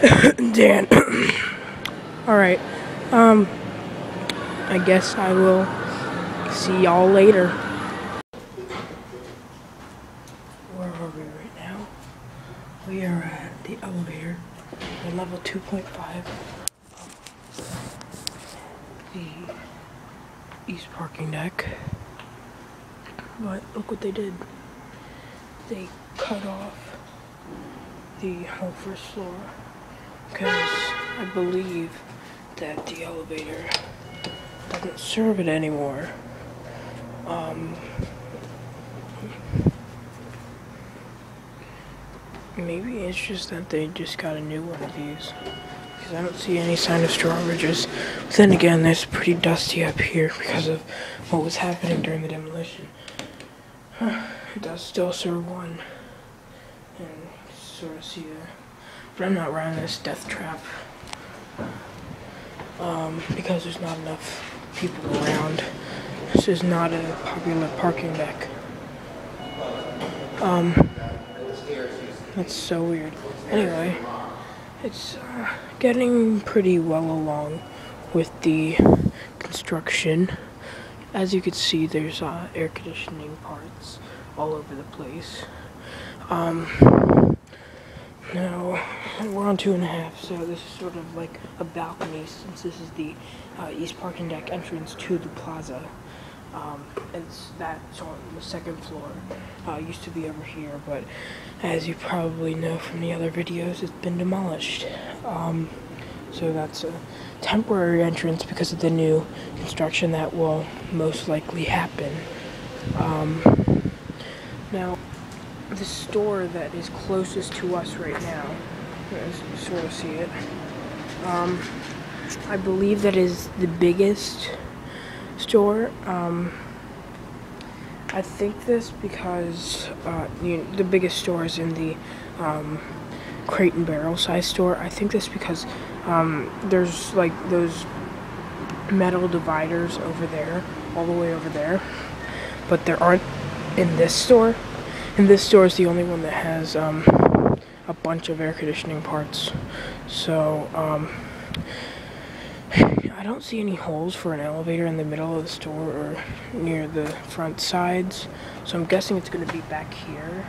Dan. Alright. Um, I guess I will see y'all later. Where are we right now? We are at the elevator at level 2.5 the east parking deck. But look what they did. They cut off the whole first floor because I believe that the elevator doesn't serve it anymore. Um, maybe it's just that they just got a new one of these. Because I don't see any sign of storages. But then again, it's pretty dusty up here because of what was happening during the demolition. It does still serve one. And sort of see it. But I'm not riding this death trap um, because there's not enough people around. This is not a popular parking deck. Um, that's so weird. Anyway, it's uh, getting pretty well along with the construction. As you can see, there's uh, air conditioning parts all over the place. Um, now, we're on two and a half, so this is sort of like a balcony since this is the uh, east parking deck entrance to the plaza. Um, it's that's on the second floor. Uh, used to be over here, but as you probably know from the other videos, it's been demolished. Um, so that's a temporary entrance because of the new construction that will most likely happen. Um, now, the store that is closest to us right now. As you sort of see it. Um, I believe that is the biggest store. Um, I think this because uh, you the biggest store is in the um, crate and barrel size store. I think this because um, there's like those metal dividers over there, all the way over there, but there aren't in this store. And this store is the only one that has um, a bunch of air conditioning parts. So, um, don't see any holes for an elevator in the middle of the store or near the front sides. So I'm guessing it's going to be back here,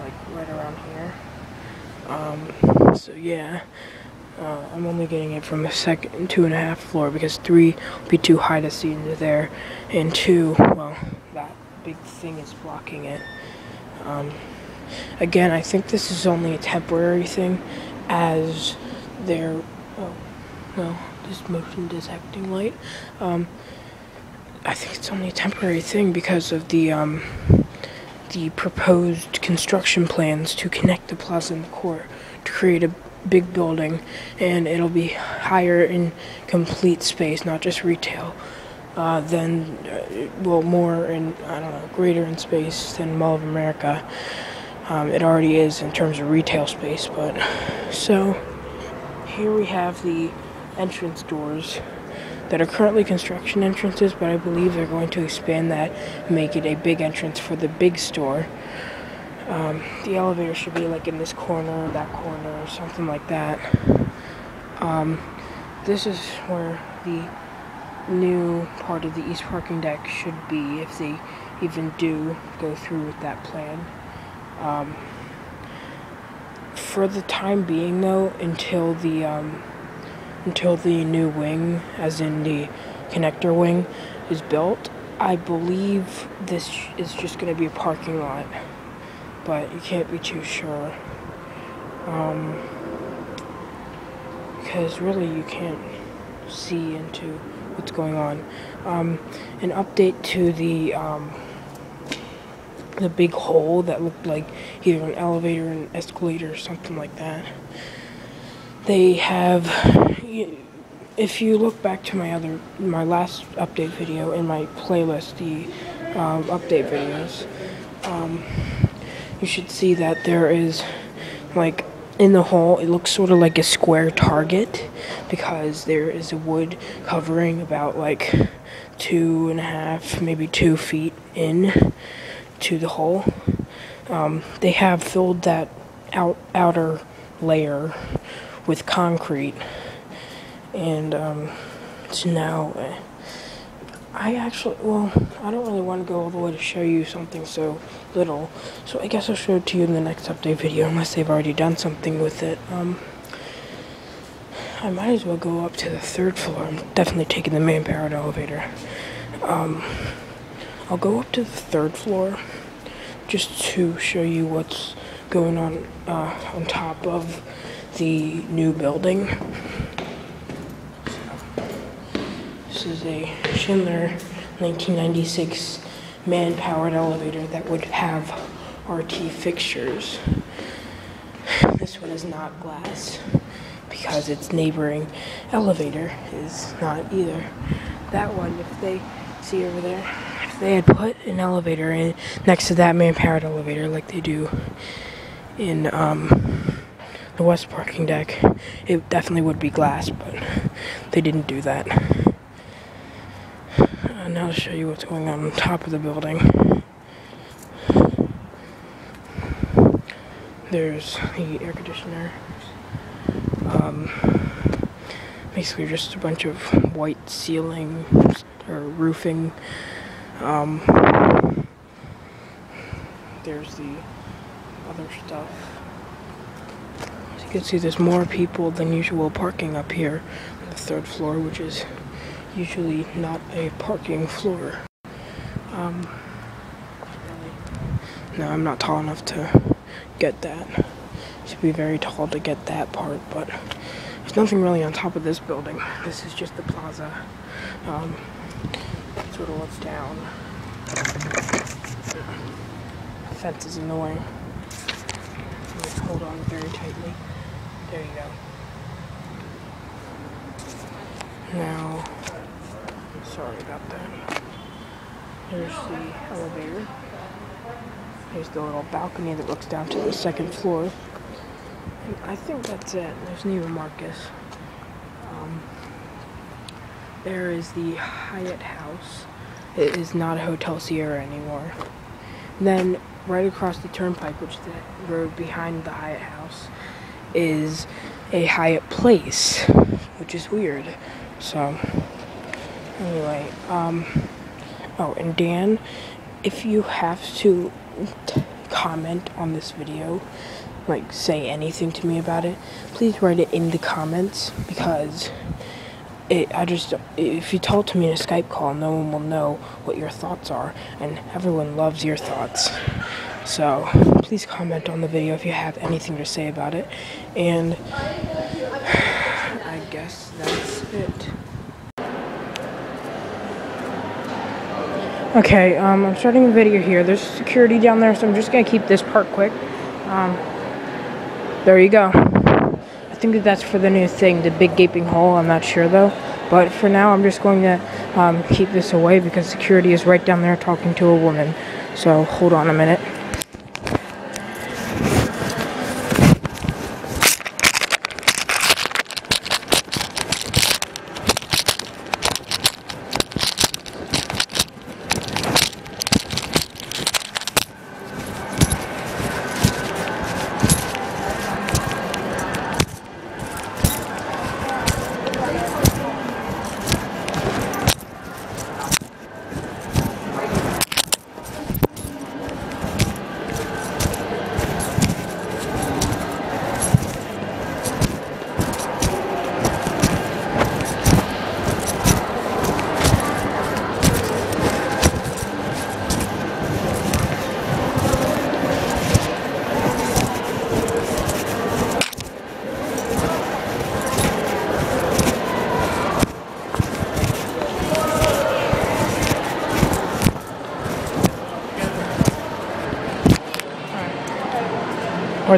like right around here. Um, so yeah, uh, I'm only getting it from the second two and a half floor because three would be too high to see into there, and two, well, that big thing is blocking it. Um, again, I think this is only a temporary thing as their, oh, well, this motion detecting light. Um, I think it's only a temporary thing because of the, um, the proposed construction plans to connect the plaza and the court to create a big building and it'll be higher in complete space, not just retail uh, uh, well, more in, I don't know, greater in space than Mall of America. Um, it already is in terms of retail space, but so here we have the entrance doors that are currently construction entrances, but I believe they're going to expand that, make it a big entrance for the big store. Um, the elevator should be like in this corner, that corner, or something like that. Um, this is where the new part of the east parking deck should be if they even do go through with that plan. Um, for the time being, though, until the um, until the new wing, as in the connector wing is built, I believe this is just going to be a parking lot, but you can't be too sure. Um, because really you can't see into what's going on. Um, an update to the um, the big hole that looked like either an elevator, an escalator, or something like that. They have, if you look back to my other, my last update video in my playlist, the um, update videos, um, you should see that there is like in the hole, it looks sort of like a square target because there is a wood covering about like two and a half, maybe two feet in to the hole. Um, they have filled that out outer layer with concrete, and um, now. Uh, I actually, well, I don't really want to go all the way to show you something so little, so I guess I'll show it to you in the next update video, unless they've already done something with it. Um, I might as well go up to the third floor. I'm definitely taking the main powered elevator. Um, I'll go up to the third floor just to show you what's going on uh, on top of the new building. This is a Schindler 1996 man-powered elevator that would have RT fixtures. This one is not glass because its neighboring elevator is not either. That one, if they see over there, if they had put an elevator in next to that man-powered elevator like they do in um, the west parking deck, it definitely would be glass, but they didn't do that. Uh, now to show you what's going on on top of the building. There's the air conditioner. Um, basically just a bunch of white ceiling or roofing. Um, there's the other stuff. Can see, there's more people than usual parking up here on the third floor, which is usually not a parking floor. Um, no, I'm not tall enough to get that. Should be very tall to get that part, but there's nothing really on top of this building. This is just the plaza. Um, sort of looks down. The fence is annoying. Hold on very tightly. There you go. Now, sorry about that. Here's the elevator. Here's the little balcony that looks down to the second floor. And I think that's it. There's Neiman Marcus. Um, there is the Hyatt House. It is not a Hotel Sierra anymore. Then, right across the turnpike, which is the road behind the Hyatt House, is a Hyatt Place, which is weird. So, anyway, um, oh, and Dan, if you have to comment on this video, like say anything to me about it, please write it in the comments because it, I just, if you it to me in a Skype call, no one will know what your thoughts are, and everyone loves your thoughts. So, please comment on the video if you have anything to say about it, and I guess that's it. Okay, um, I'm starting a video here. There's security down there, so I'm just gonna keep this part quick. Um, there you go. I think that that's for the new thing, the big gaping hole. I'm not sure though. But for now, I'm just going to um, keep this away because security is right down there talking to a woman. So hold on a minute.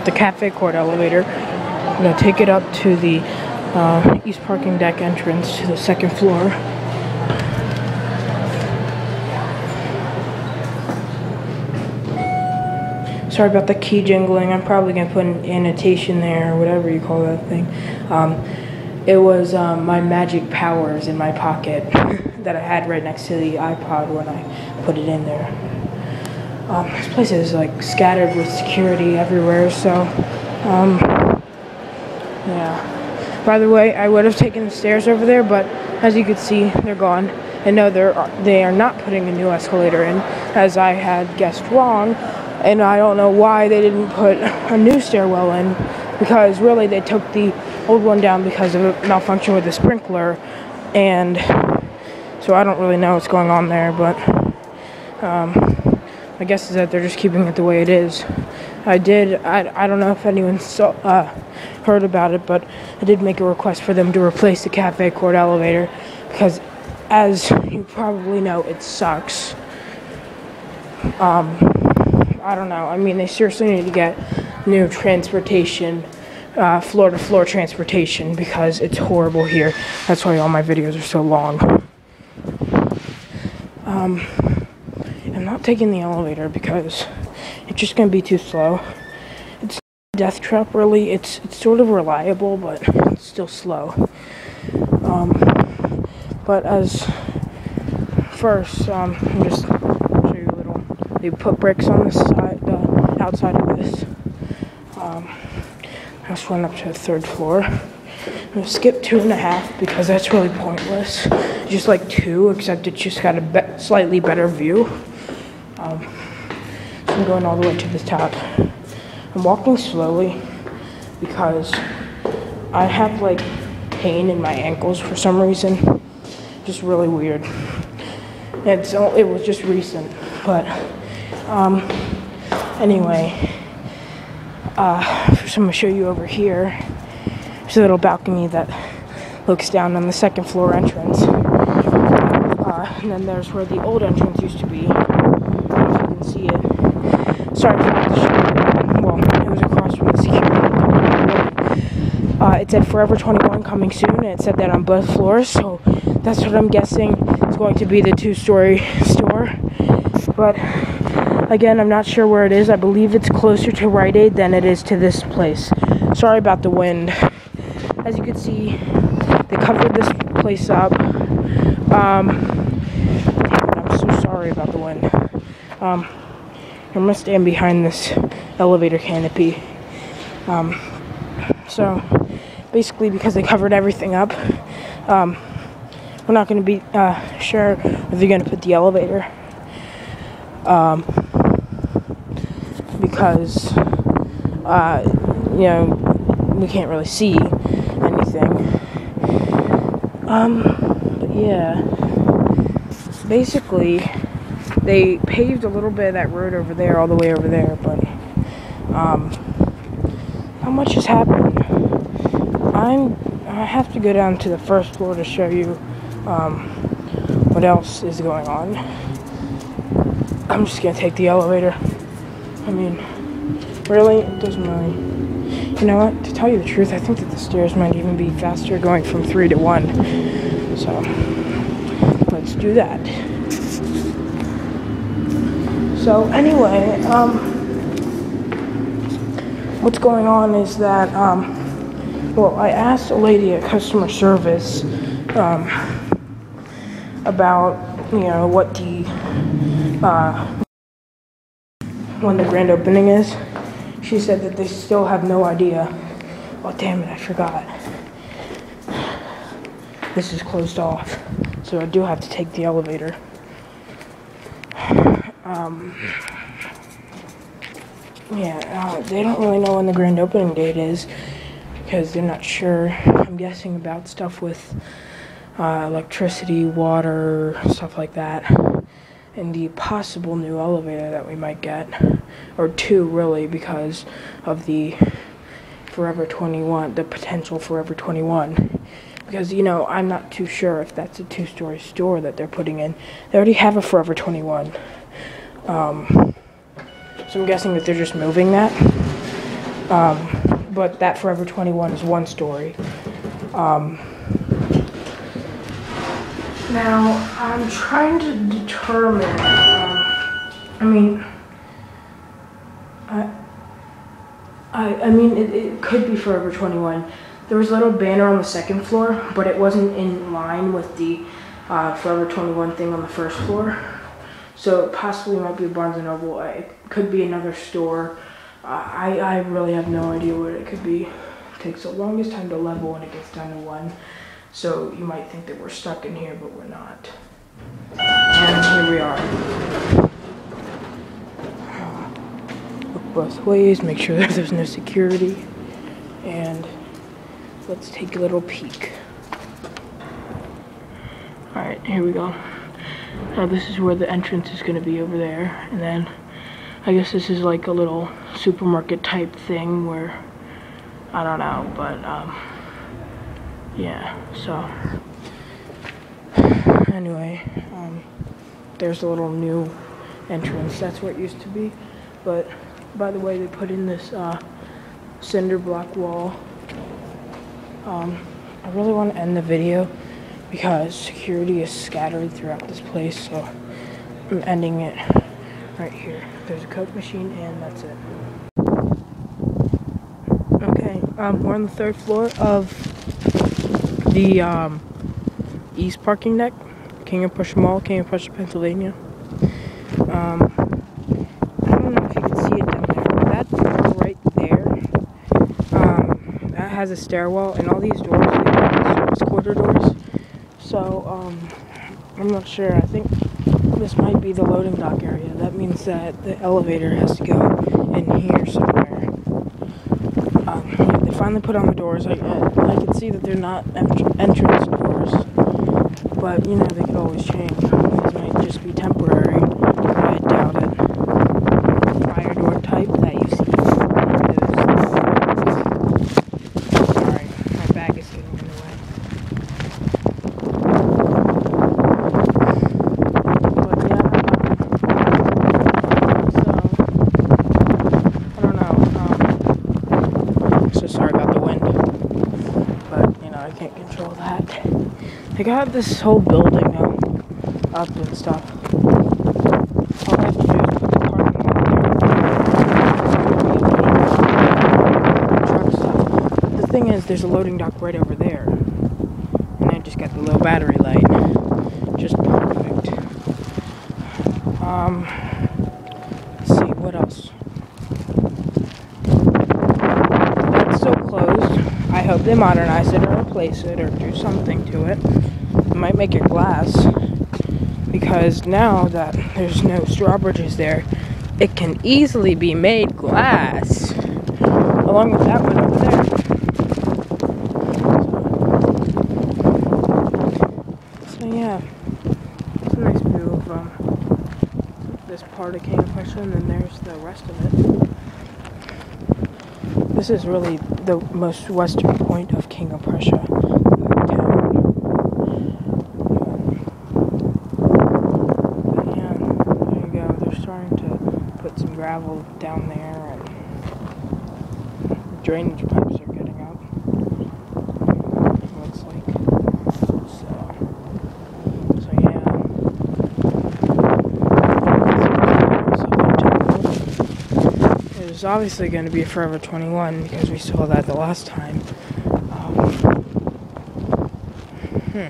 The Cafe Court elevator. I'm gonna take it up to the uh, east parking deck entrance to the second floor. Sorry about the key jingling. I'm probably gonna put an annotation there or whatever you call that thing. Um, it was um, my magic powers in my pocket that I had right next to the iPod when I put it in there. Um, this place is like scattered with security everywhere, so um, yeah. By the way, I would have taken the stairs over there, but as you can see, they're gone. And no, they're they are not putting a new escalator in, as I had guessed wrong. And I don't know why they didn't put a new stairwell in, because really they took the old one down because of a malfunction with the sprinkler, and so I don't really know what's going on there. But um, I guess is that they're just keeping it the way it is. I did. I, I don't know if anyone saw, uh, heard about it, but I did make a request for them to replace the cafe court elevator because, as you probably know, it sucks. Um, I don't know. I mean, they seriously need to get new transportation, uh, floor to floor transportation because it's horrible here. That's why all my videos are so long. Um, not taking the elevator because it's just gonna be too slow. It's death trap really. It's it's sort of reliable, but it's still slow. Um, but as first, um, I'm just show you a little. They put bricks on the side, uh, outside of this. Um, I just went up to the third floor. I'm gonna skip two and a half because that's really pointless. Just like two, except it's just got a be- slightly better view. Um, so I'm going all the way to the top. I'm walking slowly because I have like pain in my ankles for some reason. Just really weird. It's it was just recent, but um, anyway, uh, so I'm gonna show you over here. There's a little balcony that looks down on the second floor entrance. Uh, and then there's where the old entrance used to be. I don't know if you can see it. Sorry for not to show you. Well, it was across from the security. Uh, it said Forever 21 coming soon, and it said that on both floors. So that's what I'm guessing is going to be the two-story store. But again, I'm not sure where it is. I believe it's closer to Rite Aid than it is to this place. Sorry about the wind. As you can see, they covered this place up. Um, I'm so sorry about the wind. Um, I'm gonna stand behind this elevator canopy. Um, so basically, because they covered everything up, um, we're not gonna be uh, sure if they're gonna put the elevator. Um, because uh, you know we can't really see anything. Um, but yeah, basically they paved a little bit of that road over there, all the way over there, but um, not much has happened. I'm I have to go down to the first floor to show you um, what else is going on. I'm just gonna take the elevator. I mean, really, it doesn't really. You know what? To tell you the truth, I think that the stairs might even be faster going from three to one. So, let's do that. So, anyway, um, what's going on is that, um, well, I asked a lady at customer service um, about, you know, what the, uh, when the grand opening is. She said that they still have no idea. Oh, damn it, I forgot. This is closed off, so I do have to take the elevator. Um, yeah, uh, they don't really know when the grand opening date is because they're not sure. I'm guessing about stuff with uh, electricity, water, stuff like that, and the possible new elevator that we might get, or two really, because of the Forever 21, the potential Forever 21. Because, you know, I'm not too sure if that's a two story store that they're putting in. They already have a Forever 21. Um, so I'm guessing that they're just moving that. Um, but that Forever 21 is one story. Um, now, I'm trying to determine. Um, I mean, I, I, I mean, it, it could be Forever 21. There was a little banner on the second floor, but it wasn't in line with the uh, Forever 21 thing on the first floor. So it possibly might be Barnes Noble. It could be another store. I, I really have no idea what it could be. It takes the longest time to level when it gets down to one. So you might think that we're stuck in here, but we're not. And here we are. Look both ways, make sure that there's no security. And let's take a little peek. Alright, here we go. Now this is where the entrance is going to be over there. And then I guess this is like a little supermarket type thing where, I don't know, but um, yeah, so. Anyway, um, there's a little new entrance. That's where it used to be. But by the way, they put in this uh, cinder block wall. Um, I really want to end the video because security is scattered throughout this place, so I'm ending it right here. There's a Coke machine, and that's it. Okay, um, we're on the third floor of the um, East Parking Deck, King of Prussia Mall, King of Prussia, Pennsylvania. Um, I don't know if you can see it down there. That door right there, um, that has a stairwell, and all these doors, they service quarter doors. So, um, I'm not sure. I think this might be the loading dock area. That means that the elevator has to go in here somewhere. Um, they finally put on the doors. I, I, I can see that they're not entr- entrance doors, but you know they could always change. These might just be temporary. But I doubt it. Fire door type that you see. Those. Sorry, my bag is getting in the way. But yeah, so I don't know. Um, so sorry about the wind, but you know I can't control that. They got this whole building um, up and stuff. All I have to do is put the parking lot there. The thing is, there's a loading dock right over there, and I just got the low battery light. Just perfect. Um, let's see, what else? That's so closed. I hope they modernize it or replace it or do something to it. It might make it glass. Because now that there's no drawbridges there, it can easily be made glass. Along with that one over there. So yeah, it's a nice view of um, this part of King of Prussia, and then there's the rest of it. This is really the most western point of King of Prussia uh, town. But yeah, there you go. They're starting to put some gravel down there, and drainage pipes are getting up. Looks like so. So yeah. Obviously going to be Forever 21 because we saw that the last time. Um, hmm.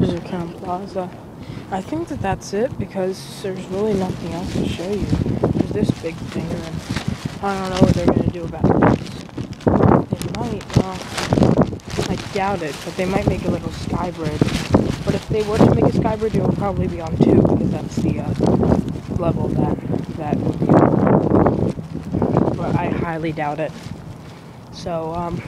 There's a Crowne Plaza. I think that that's it because there's really nothing else to show you. This big thing and I don't know what they're to do about this. They might, well, I doubt it, but they might make a little sky bridge. But if they were to make a sky bridge, it would probably be on two because that's the uh, level that that would be on. But I highly doubt it. So, um,